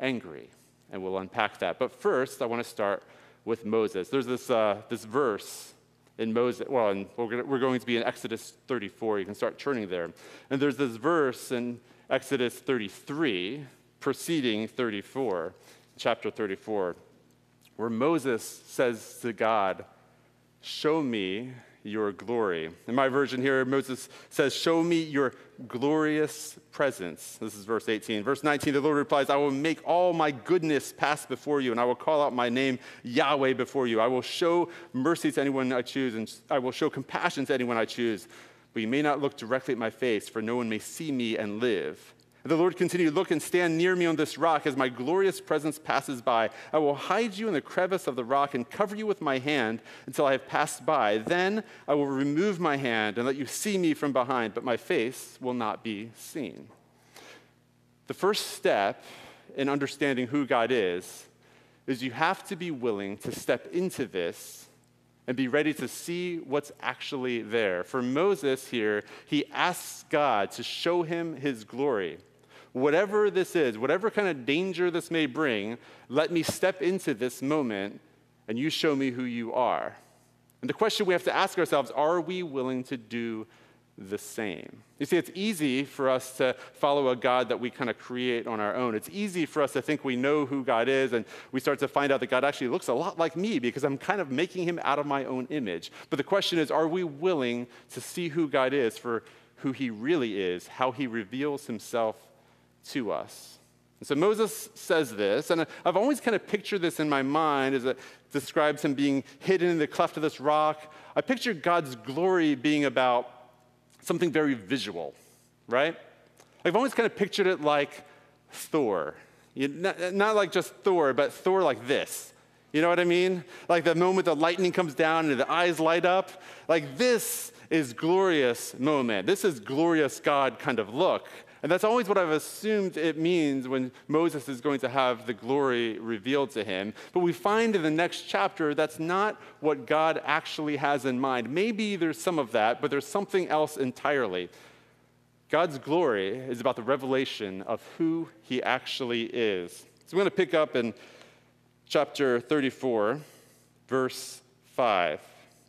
angry, and we'll unpack that. But first, I want to start with Moses. There's this, uh, this verse in Moses, well, and we're, going to be in Exodus 34. You can start turning there. And there's this verse in Exodus 33, preceding 34, chapter 34, where Moses says to God, Show me your glory. In my version here, Moses says, Show me your glorious presence. This is verse 18. Verse 19, the Lord replies, I will make all my goodness pass before you, and I will call out my name Yahweh before you. I will show mercy to anyone I choose, and I will show compassion to anyone I choose. But you may not look directly at my face, for no one may see me and live. And the Lord continued, Look and stand near me on this rock as my glorious presence passes by. I will hide you in the crevice of the rock and cover you with my hand until I have passed by. Then I will remove my hand and let you see me from behind, but my face will not be seen. The first step in understanding who God is is you have to be willing to step into this and be ready to see what's actually there. For Moses here, he asks God to show him his glory whatever this is, whatever kind of danger this may bring, let me step into this moment and you show me who you are. And the question we have to ask ourselves are we willing to do the same? You see, it's easy for us to follow a God that we kind of create on our own. It's easy for us to think we know who God is, and we start to find out that God actually looks a lot like me because I'm kind of making him out of my own image. But the question is are we willing to see who God is for who he really is, how he reveals himself to us. And so Moses says this, and I've always kind of pictured this in my mind as it describes him being hidden in the cleft of this rock. I picture God's glory being about something very visual, right? I've always kind of pictured it like Thor. You, not, not like just Thor, but Thor like this. You know what I mean? Like the moment the lightning comes down and the eyes light up. Like this is glorious moment. This is glorious God kind of look. And that's always what I've assumed it means when Moses is going to have the glory revealed to him. But we find in the next chapter that's not what God actually has in mind. Maybe there's some of that, but there's something else entirely. God's glory is about the revelation of who he actually is. So we're going to pick up in chapter 34, verse 5.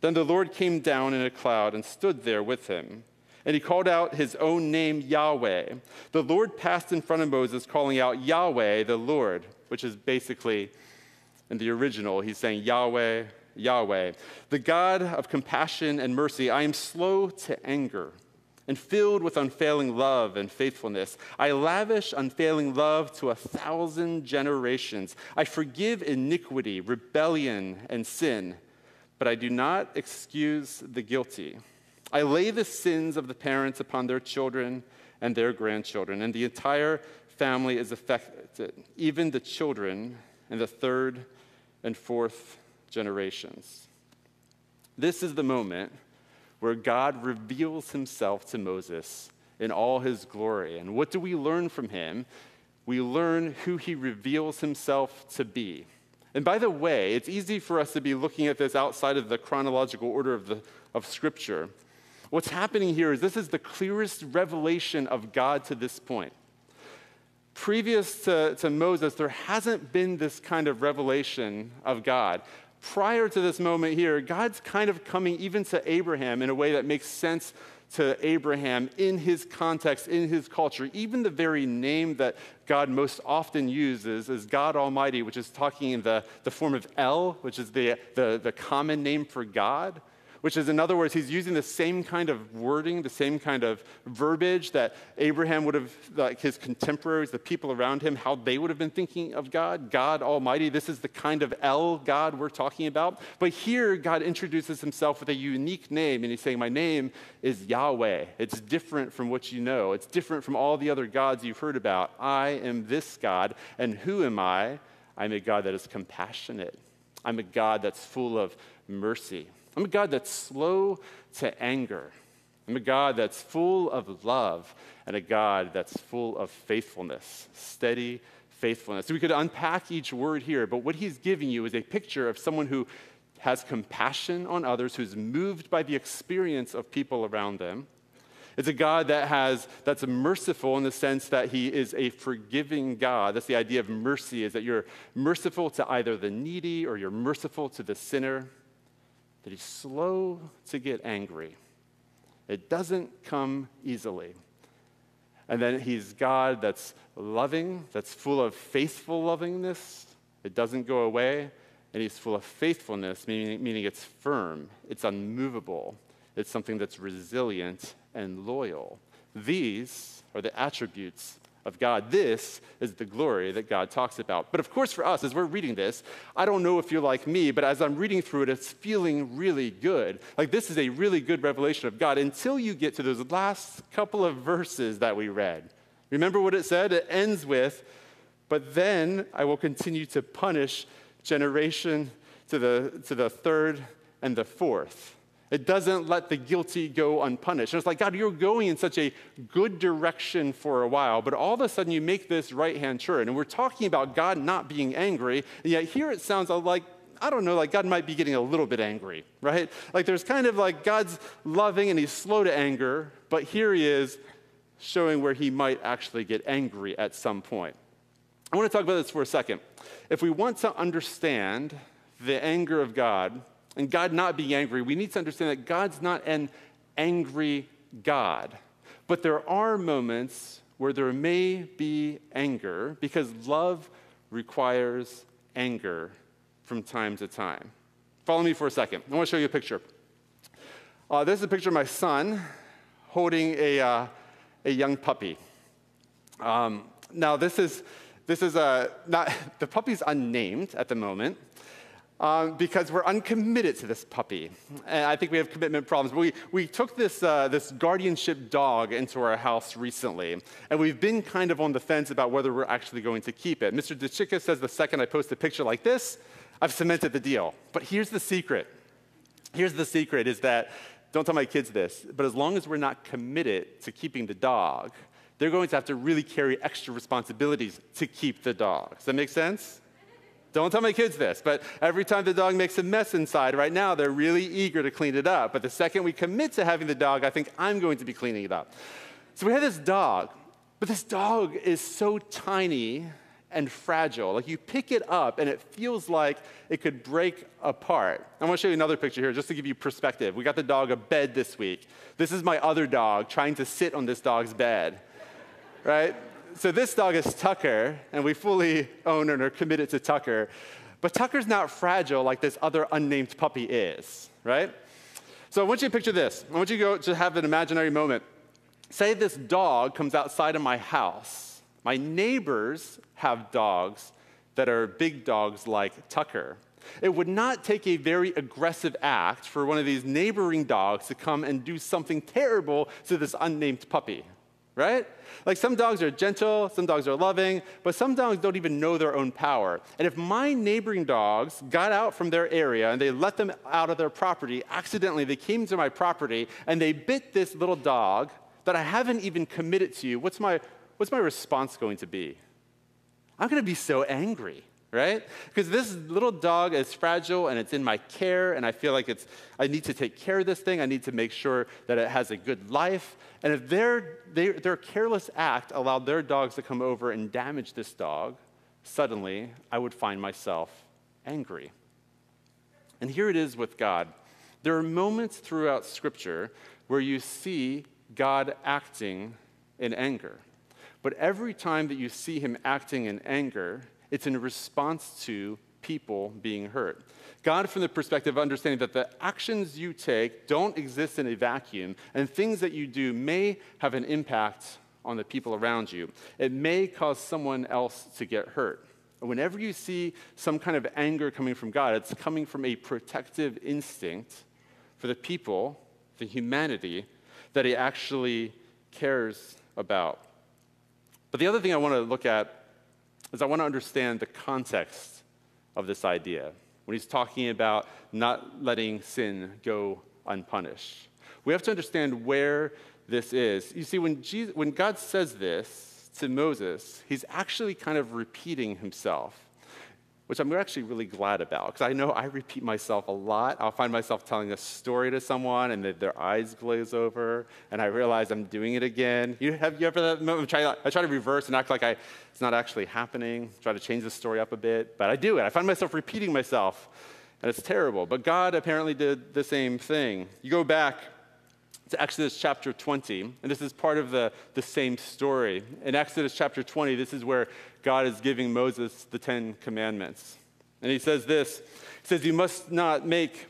Then the Lord came down in a cloud and stood there with him. And he called out his own name, Yahweh. The Lord passed in front of Moses, calling out, Yahweh, the Lord, which is basically, in the original, he's saying, Yahweh, Yahweh, the God of compassion and mercy. I am slow to anger and filled with unfailing love and faithfulness. I lavish unfailing love to a thousand generations. I forgive iniquity, rebellion, and sin, but I do not excuse the guilty. I lay the sins of the parents upon their children and their grandchildren, and the entire family is affected, even the children in the third and fourth generations. This is the moment where God reveals himself to Moses in all his glory. And what do we learn from him? We learn who he reveals himself to be. And by the way, it's easy for us to be looking at this outside of the chronological order of, the, of Scripture. What's happening here is this is the clearest revelation of God to this point. Previous to, to Moses, there hasn't been this kind of revelation of God. Prior to this moment here, God's kind of coming even to Abraham in a way that makes sense to Abraham in his context, in his culture. Even the very name that God most often uses is God Almighty, which is talking in the, the form of El, which is the, the, the common name for God which is, in other words, he's using the same kind of wording, the same kind of verbiage that Abraham would have, like his contemporaries, the people around him, how they would have been thinking of God, God Almighty. This is the kind of El God we're talking about. But here, God introduces himself with a unique name, and he's saying, My name is Yahweh. It's different from what you know, it's different from all the other gods you've heard about. I am this God, and who am I? I'm a God that is compassionate. I'm a God that's full of mercy. I'm a God that's slow to anger. I'm a God that's full of love and a God that's full of faithfulness, steady faithfulness. So we could unpack each word here, but what he's giving you is a picture of someone who has compassion on others, who's moved by the experience of people around them. It's a God that has that's merciful in the sense that he is a forgiving God. That's the idea of mercy is that you're merciful to either the needy or you're merciful to the sinner that he's slow to get angry. It doesn't come easily. And then he's God that's loving, that's full of faithful lovingness. It doesn't go away. And he's full of faithfulness, meaning, meaning it's firm, it's unmovable, it's something that's resilient and loyal. These are the attributes of God. This is the glory that God talks about. But of course, for us, as we're reading this, I don't know if you're like me, but as I'm reading through it, it's feeling really good. Like this is a really good revelation of God until you get to those last couple of verses that we read. Remember what it said? It ends with, but then I will continue to punish generation to the, to the third and the fourth. It doesn't let the guilty go unpunished. And it's like, God, you're going in such a good direction for a while, but all of a sudden you make this right hand turn. And we're talking about God not being angry, and yet here it sounds like, I don't know, like God might be getting a little bit angry, right? Like there's kind of like God's loving and he's slow to anger, but here he is showing where he might actually get angry at some point. I want to talk about this for a second. If we want to understand the anger of God, and God not being angry, we need to understand that God's not an angry God. But there are moments where there may be anger because love requires anger from time to time. Follow me for a second. I want to show you a picture. Uh, this is a picture of my son holding a, uh, a young puppy. Um, now, this is, this is a, not, the puppy's unnamed at the moment um, because we're uncommitted to this puppy. And I think we have commitment problems. But we, we took this, uh, this guardianship dog into our house recently, and we've been kind of on the fence about whether we're actually going to keep it. Mr. DeChica says the second I post a picture like this, I've cemented the deal. But here's the secret. Here's the secret is that, don't tell my kids this, but as long as we're not committed to keeping the dog, they're going to have to really carry extra responsibilities to keep the dog. Does that make sense? Don't tell my kids this, but every time the dog makes a mess inside, right now, they're really eager to clean it up. But the second we commit to having the dog, I think I'm going to be cleaning it up. So we have this dog, but this dog is so tiny and fragile. Like you pick it up and it feels like it could break apart. I want to show you another picture here just to give you perspective. We got the dog a bed this week. This is my other dog trying to sit on this dog's bed, right? So this dog is Tucker, and we fully own and are committed to Tucker. But Tucker's not fragile like this other unnamed puppy is, right? So I want you to picture this. I want you to go to have an imaginary moment. Say this dog comes outside of my house. My neighbors have dogs that are big dogs like Tucker. It would not take a very aggressive act for one of these neighboring dogs to come and do something terrible to this unnamed puppy, right? Like some dogs are gentle, some dogs are loving, but some dogs don't even know their own power. And if my neighboring dogs got out from their area and they let them out of their property, accidentally they came to my property and they bit this little dog that I haven't even committed to, you, what's my, what's my response going to be? I'm going to be so angry, right? Because this little dog is fragile and it's in my care, and I feel like it's, I need to take care of this thing. I need to make sure that it has a good life. And if their, their, their careless act allowed their dogs to come over and damage this dog, suddenly I would find myself angry. And here it is with God. There are moments throughout Scripture where you see God acting in anger. But every time that you see him acting in anger, it's in response to people being hurt. God, from the perspective of understanding that the actions you take don't exist in a vacuum, and things that you do may have an impact on the people around you. It may cause someone else to get hurt. Whenever you see some kind of anger coming from God, it's coming from a protective instinct for the people, the humanity, that He actually cares about. But the other thing I want to look at is I want to understand the context of this idea when he's talking about not letting sin go unpunished. We have to understand where this is. You see, when, Jesus, when God says this to Moses, he's actually kind of repeating himself which I'm actually really glad about because I know I repeat myself a lot. I'll find myself telling a story to someone and their eyes glaze over and I realize I'm doing it again. You have you ever that moment? I try, I try to reverse and act like I, it's not actually happening, try to change the story up a bit, but I do it. I find myself repeating myself and it's terrible. But God apparently did the same thing. You go back to Exodus chapter 20, and this is part of the, the same story. In Exodus chapter 20, this is where God is giving Moses the Ten Commandments. And he says this He says, You must not make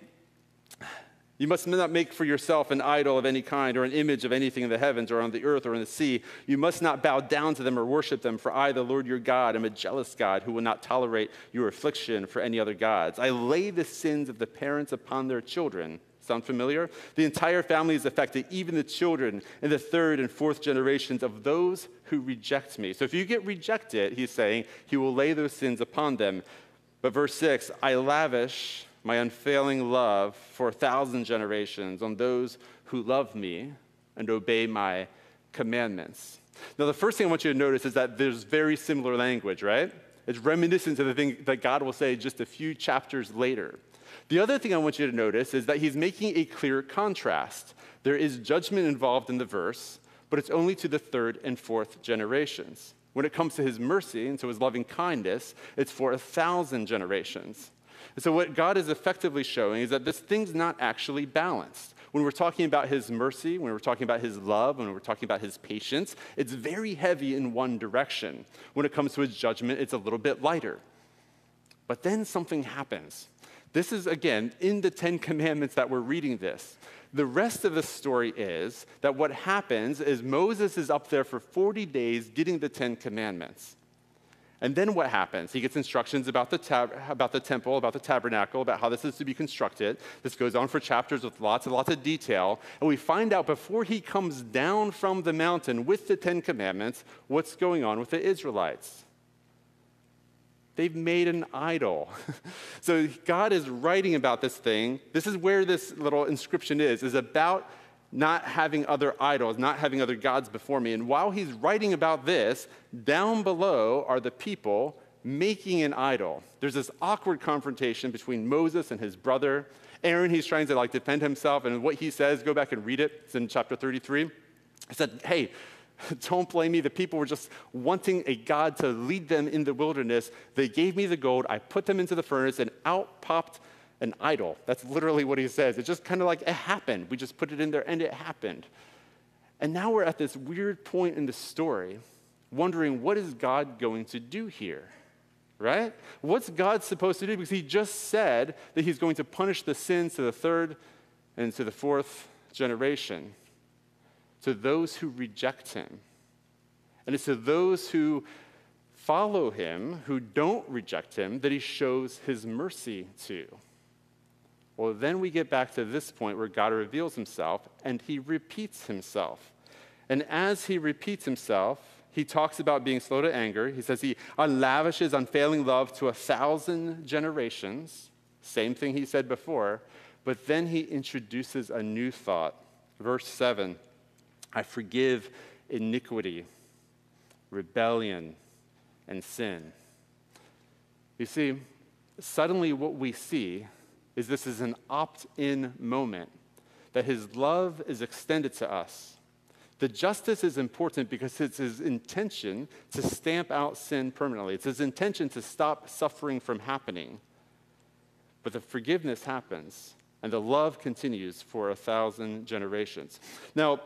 you must not make for yourself an idol of any kind or an image of anything in the heavens or on the earth or in the sea. You must not bow down to them or worship them, for I, the Lord your God, am a jealous God who will not tolerate your affliction for any other gods. I lay the sins of the parents upon their children Sound familiar? The entire family is affected, even the children in the third and fourth generations of those who reject me. So if you get rejected, he's saying, he will lay those sins upon them. But verse 6 I lavish my unfailing love for a thousand generations on those who love me and obey my commandments. Now, the first thing I want you to notice is that there's very similar language, right? It's reminiscent of the thing that God will say just a few chapters later. The other thing I want you to notice is that he's making a clear contrast. There is judgment involved in the verse, but it's only to the third and fourth generations. When it comes to his mercy and to his loving kindness, it's for a thousand generations. And so, what God is effectively showing is that this thing's not actually balanced. When we're talking about his mercy, when we're talking about his love, when we're talking about his patience, it's very heavy in one direction. When it comes to his judgment, it's a little bit lighter. But then something happens. This is, again, in the Ten Commandments that we're reading this. The rest of the story is that what happens is Moses is up there for 40 days getting the Ten Commandments. And then what happens? He gets instructions about the, tab- about the temple, about the tabernacle, about how this is to be constructed. This goes on for chapters with lots and lots of detail. And we find out before he comes down from the mountain with the Ten Commandments what's going on with the Israelites. They've made an idol. so God is writing about this thing. This is where this little inscription is, is about not having other idols, not having other gods before me. And while he's writing about this, down below are the people making an idol. There's this awkward confrontation between Moses and his brother. Aaron, he's trying to like defend himself, and what he says, go back and read it. It's in chapter 33. He said, Hey, don't blame me. The people were just wanting a God to lead them in the wilderness. They gave me the gold. I put them into the furnace, and out popped an idol. That's literally what he says. It's just kind of like it happened. We just put it in there, and it happened. And now we're at this weird point in the story, wondering what is God going to do here? Right? What's God supposed to do? Because he just said that he's going to punish the sins to the third and to the fourth generation to those who reject him. And it's to those who follow him, who don't reject him, that he shows his mercy to. Well, then we get back to this point where God reveals himself and he repeats himself. And as he repeats himself, he talks about being slow to anger. He says he uh, lavishes unfailing love to a thousand generations. Same thing he said before. But then he introduces a new thought. Verse 7 I forgive iniquity, rebellion, and sin. You see, suddenly what we see is this is an opt in moment, that his love is extended to us. The justice is important because it's his intention to stamp out sin permanently. It's his intention to stop suffering from happening. But the forgiveness happens, and the love continues for a thousand generations. Now,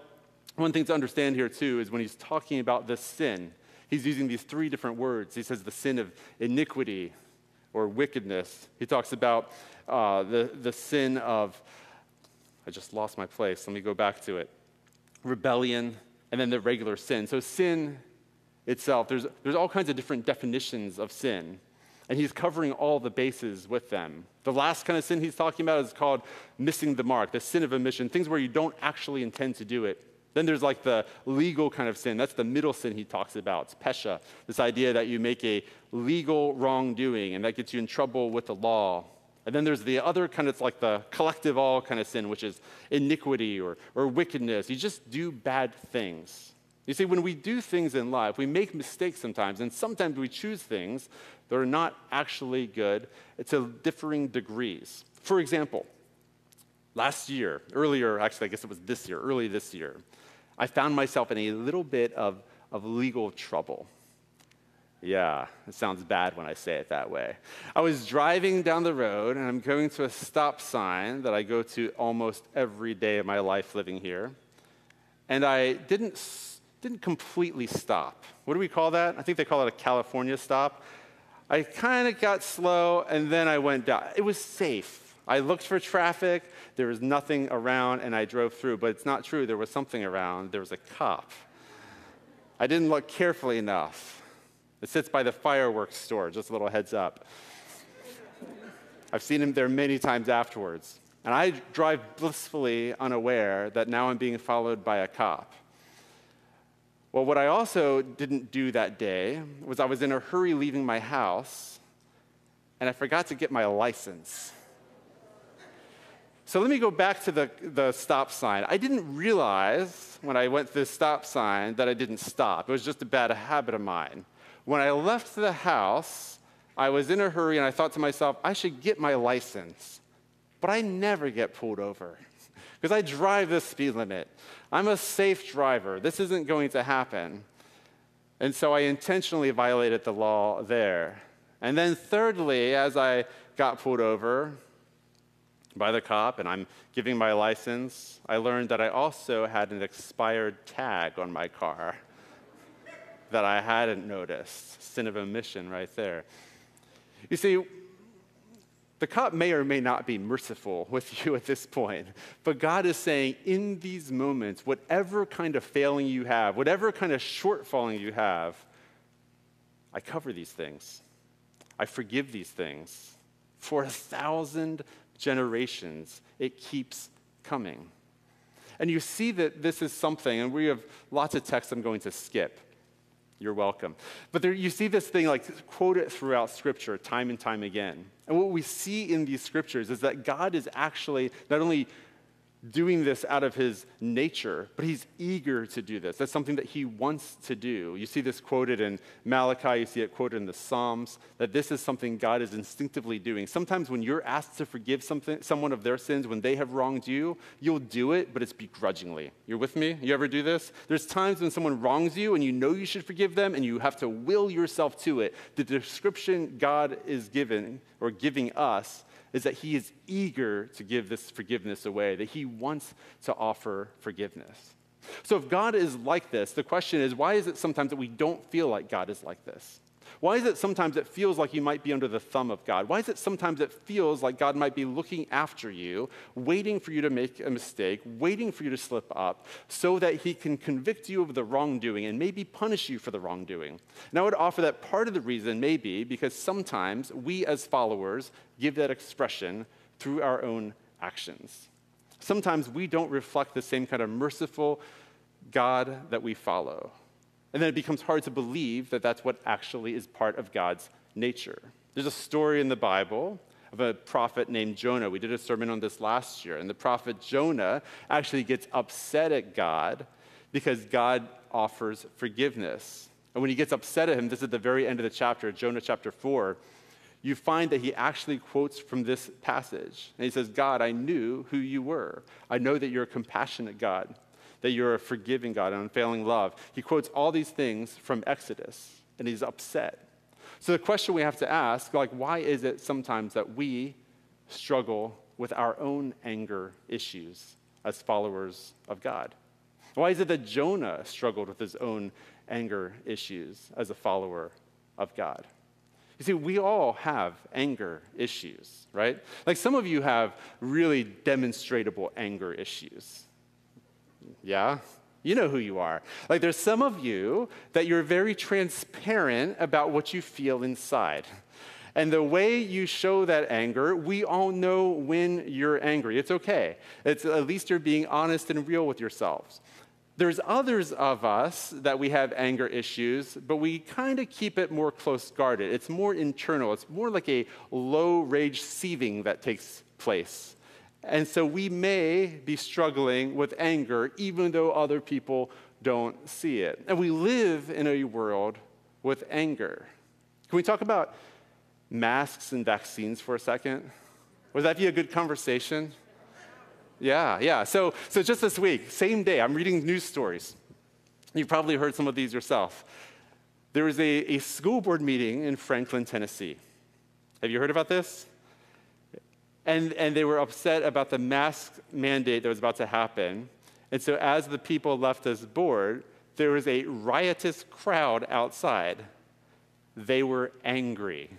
one thing to understand here, too, is when he's talking about the sin, he's using these three different words. He says the sin of iniquity or wickedness. He talks about uh, the, the sin of, I just lost my place. Let me go back to it rebellion, and then the regular sin. So, sin itself, there's, there's all kinds of different definitions of sin. And he's covering all the bases with them. The last kind of sin he's talking about is called missing the mark, the sin of omission, things where you don't actually intend to do it. Then there's like the legal kind of sin. That's the middle sin he talks about. It's pesha, this idea that you make a legal wrongdoing and that gets you in trouble with the law. And then there's the other kind of, it's like the collective all kind of sin, which is iniquity or, or wickedness. You just do bad things. You see, when we do things in life, we make mistakes sometimes, and sometimes we choose things that are not actually good to differing degrees. For example, last year, earlier, actually, I guess it was this year, early this year, I found myself in a little bit of, of legal trouble. Yeah, it sounds bad when I say it that way. I was driving down the road and I'm going to a stop sign that I go to almost every day of my life living here. And I didn't, didn't completely stop. What do we call that? I think they call it a California stop. I kind of got slow and then I went down. It was safe. I looked for traffic, there was nothing around, and I drove through. But it's not true, there was something around. There was a cop. I didn't look carefully enough. It sits by the fireworks store, just a little heads up. I've seen him there many times afterwards. And I drive blissfully unaware that now I'm being followed by a cop. Well, what I also didn't do that day was I was in a hurry leaving my house, and I forgot to get my license. So let me go back to the, the stop sign. I didn't realize when I went to the stop sign that I didn't stop. It was just a bad habit of mine. When I left the house, I was in a hurry and I thought to myself, I should get my license. But I never get pulled over because I drive the speed limit. I'm a safe driver. This isn't going to happen. And so I intentionally violated the law there. And then, thirdly, as I got pulled over by the cop and I'm giving my license, I learned that I also had an expired tag on my car that I hadn't noticed. Sin of omission right there. You see, the cop may or may not be merciful with you at this point, but God is saying, in these moments, whatever kind of failing you have, whatever kind of shortfalling you have, I cover these things. I forgive these things. For a thousand generations, it keeps coming. And you see that this is something, and we have lots of texts I'm going to skip. You're welcome. But there, you see this thing like quote it throughout Scripture time and time again. And what we see in these Scriptures is that God is actually not only doing this out of his nature, but he's eager to do this. That's something that he wants to do. You see this quoted in Malachi, you see it quoted in the Psalms, that this is something God is instinctively doing. Sometimes when you're asked to forgive something, someone of their sins when they have wronged you, you'll do it, but it's begrudgingly. You're with me? You ever do this? There's times when someone wrongs you and you know you should forgive them and you have to will yourself to it. The description God is giving or giving us is that he is eager to give this forgiveness away, that he wants to offer forgiveness. So, if God is like this, the question is why is it sometimes that we don't feel like God is like this? Why is it sometimes it feels like you might be under the thumb of God? Why is it sometimes it feels like God might be looking after you, waiting for you to make a mistake, waiting for you to slip up, so that he can convict you of the wrongdoing and maybe punish you for the wrongdoing? And I would offer that part of the reason may be because sometimes we as followers give that expression through our own actions. Sometimes we don't reflect the same kind of merciful God that we follow. And then it becomes hard to believe that that's what actually is part of God's nature. There's a story in the Bible of a prophet named Jonah. We did a sermon on this last year. And the prophet Jonah actually gets upset at God because God offers forgiveness. And when he gets upset at him, this is at the very end of the chapter, Jonah chapter 4, you find that he actually quotes from this passage. And he says, God, I knew who you were. I know that you're a compassionate God that you're a forgiving God, an unfailing love. He quotes all these things from Exodus, and he's upset. So the question we have to ask, like, why is it sometimes that we struggle with our own anger issues as followers of God? Why is it that Jonah struggled with his own anger issues as a follower of God? You see, we all have anger issues, right? Like some of you have really demonstrable anger issues. Yeah? You know who you are. Like, there's some of you that you're very transparent about what you feel inside. And the way you show that anger, we all know when you're angry. It's okay. It's at least you're being honest and real with yourselves. There's others of us that we have anger issues, but we kind of keep it more close guarded. It's more internal. It's more like a low rage seething that takes place. And so we may be struggling with anger even though other people don't see it. And we live in a world with anger. Can we talk about masks and vaccines for a second? Would that be a good conversation? Yeah, yeah. So, so just this week, same day, I'm reading news stories. You've probably heard some of these yourself. There was a, a school board meeting in Franklin, Tennessee. Have you heard about this? And, and they were upset about the mask mandate that was about to happen. And so, as the people left us board, there was a riotous crowd outside. They were angry.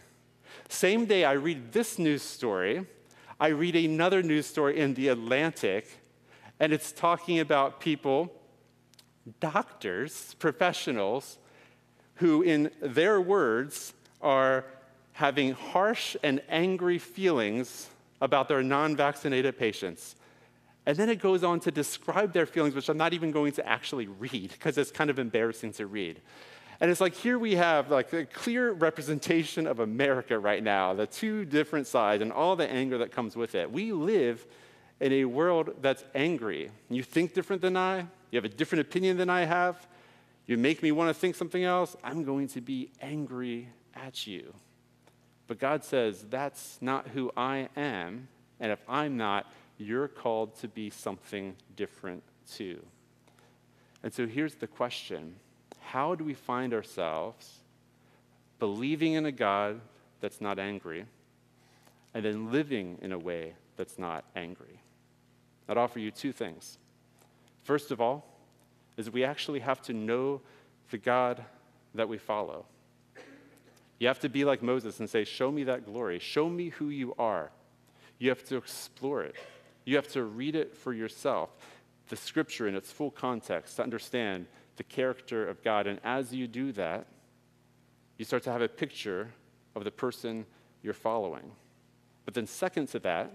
Same day, I read this news story. I read another news story in The Atlantic, and it's talking about people, doctors, professionals, who, in their words, are having harsh and angry feelings about their non vaccinated patients. And then it goes on to describe their feelings, which I'm not even going to actually read because it's kind of embarrassing to read. And it's like here we have like a clear representation of America right now, the two different sides and all the anger that comes with it. We live in a world that's angry. You think different than I, you have a different opinion than I have, you make me want to think something else, I'm going to be angry at you. But God says, that's not who I am. And if I'm not, you're called to be something different too. And so here's the question How do we find ourselves believing in a God that's not angry and then living in a way that's not angry? I'd offer you two things. First of all, is we actually have to know the God that we follow. You have to be like Moses and say, Show me that glory. Show me who you are. You have to explore it. You have to read it for yourself, the scripture in its full context, to understand the character of God. And as you do that, you start to have a picture of the person you're following. But then, second to that,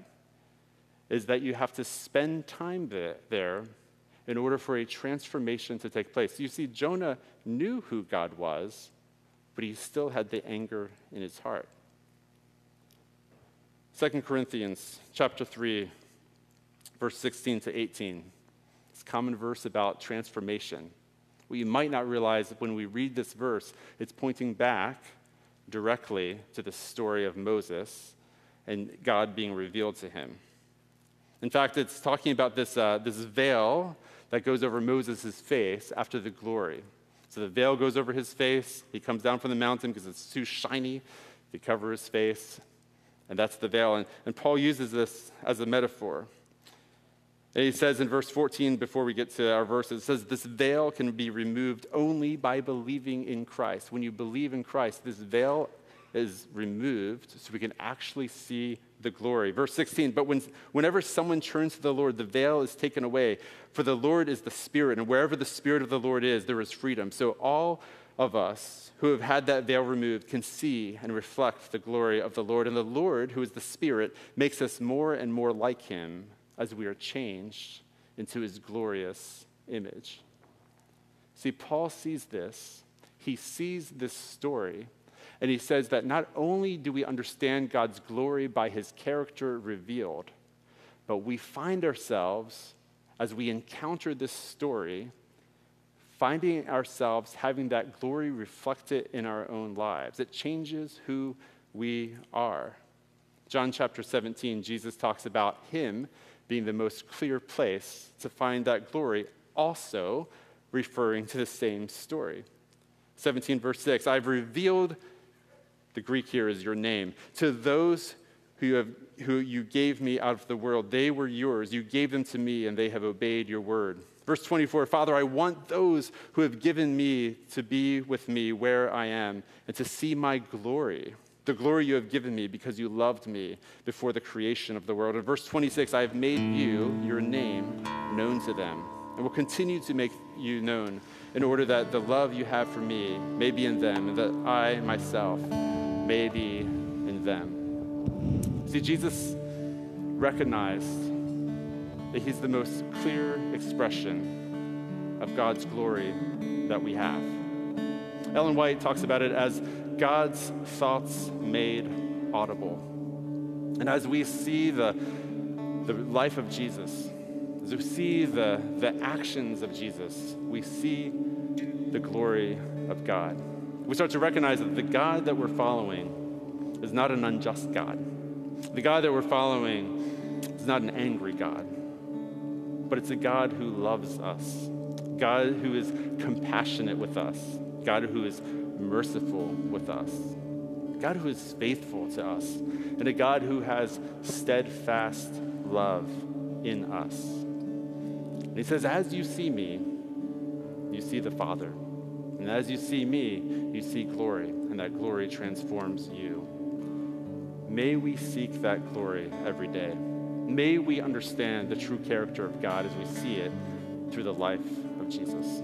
is that you have to spend time there in order for a transformation to take place. You see, Jonah knew who God was, but he still had the anger in his heart. 2 Corinthians chapter 3, verse 16 to 18. It's a common verse about transformation. What you might not realize when we read this verse, it's pointing back directly to the story of Moses and God being revealed to him. In fact, it's talking about this, uh, this veil that goes over Moses' face after the glory. So the veil goes over his face. He comes down from the mountain because it's too shiny to cover his face. And that's the veil. And, and Paul uses this as a metaphor. And he says in verse 14, before we get to our verses, it says, This veil can be removed only by believing in Christ. When you believe in Christ, this veil is removed so we can actually see the glory. Verse 16, but when, whenever someone turns to the Lord, the veil is taken away. For the Lord is the Spirit, and wherever the Spirit of the Lord is, there is freedom. So all of us who have had that veil removed can see and reflect the glory of the Lord. And the Lord, who is the Spirit, makes us more and more like Him as we are changed into His glorious image. See, Paul sees this. He sees this story and he says that not only do we understand God's glory by his character revealed, but we find ourselves, as we encounter this story, finding ourselves having that glory reflected in our own lives. It changes who we are. John chapter 17, Jesus talks about him being the most clear place to find that glory, also referring to the same story. 17, verse 6 I've revealed the Greek here is your name. To those who, have, who you gave me out of the world, they were yours. You gave them to me, and they have obeyed your word. Verse 24 Father, I want those who have given me to be with me where I am and to see my glory, the glory you have given me because you loved me before the creation of the world. In verse 26, I have made you, your name, known to them and will continue to make you known in order that the love you have for me may be in them and that I myself may be in them. See, Jesus recognized that he's the most clear expression of God's glory that we have. Ellen White talks about it as God's thoughts made audible. And as we see the, the life of Jesus, as we see the, the actions of Jesus, we see the glory of God. We start to recognize that the God that we're following is not an unjust God. The God that we're following is not an angry God, but it's a God who loves us, God who is compassionate with us, God who is merciful with us, God who is faithful to us, and a God who has steadfast love in us. And he says, As you see me, you see the Father. And as you see me, you see glory, and that glory transforms you. May we seek that glory every day. May we understand the true character of God as we see it through the life of Jesus.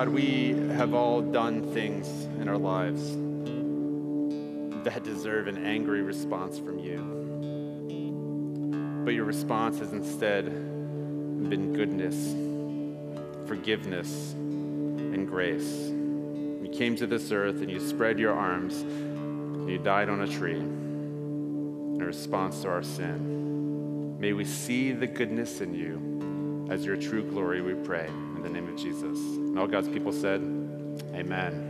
God, we have all done things in our lives that deserve an angry response from you. But your response has instead been goodness, forgiveness, and grace. You came to this earth and you spread your arms and you died on a tree in response to our sin. May we see the goodness in you as your true glory, we pray. In the name of Jesus. And all God's people said, Amen.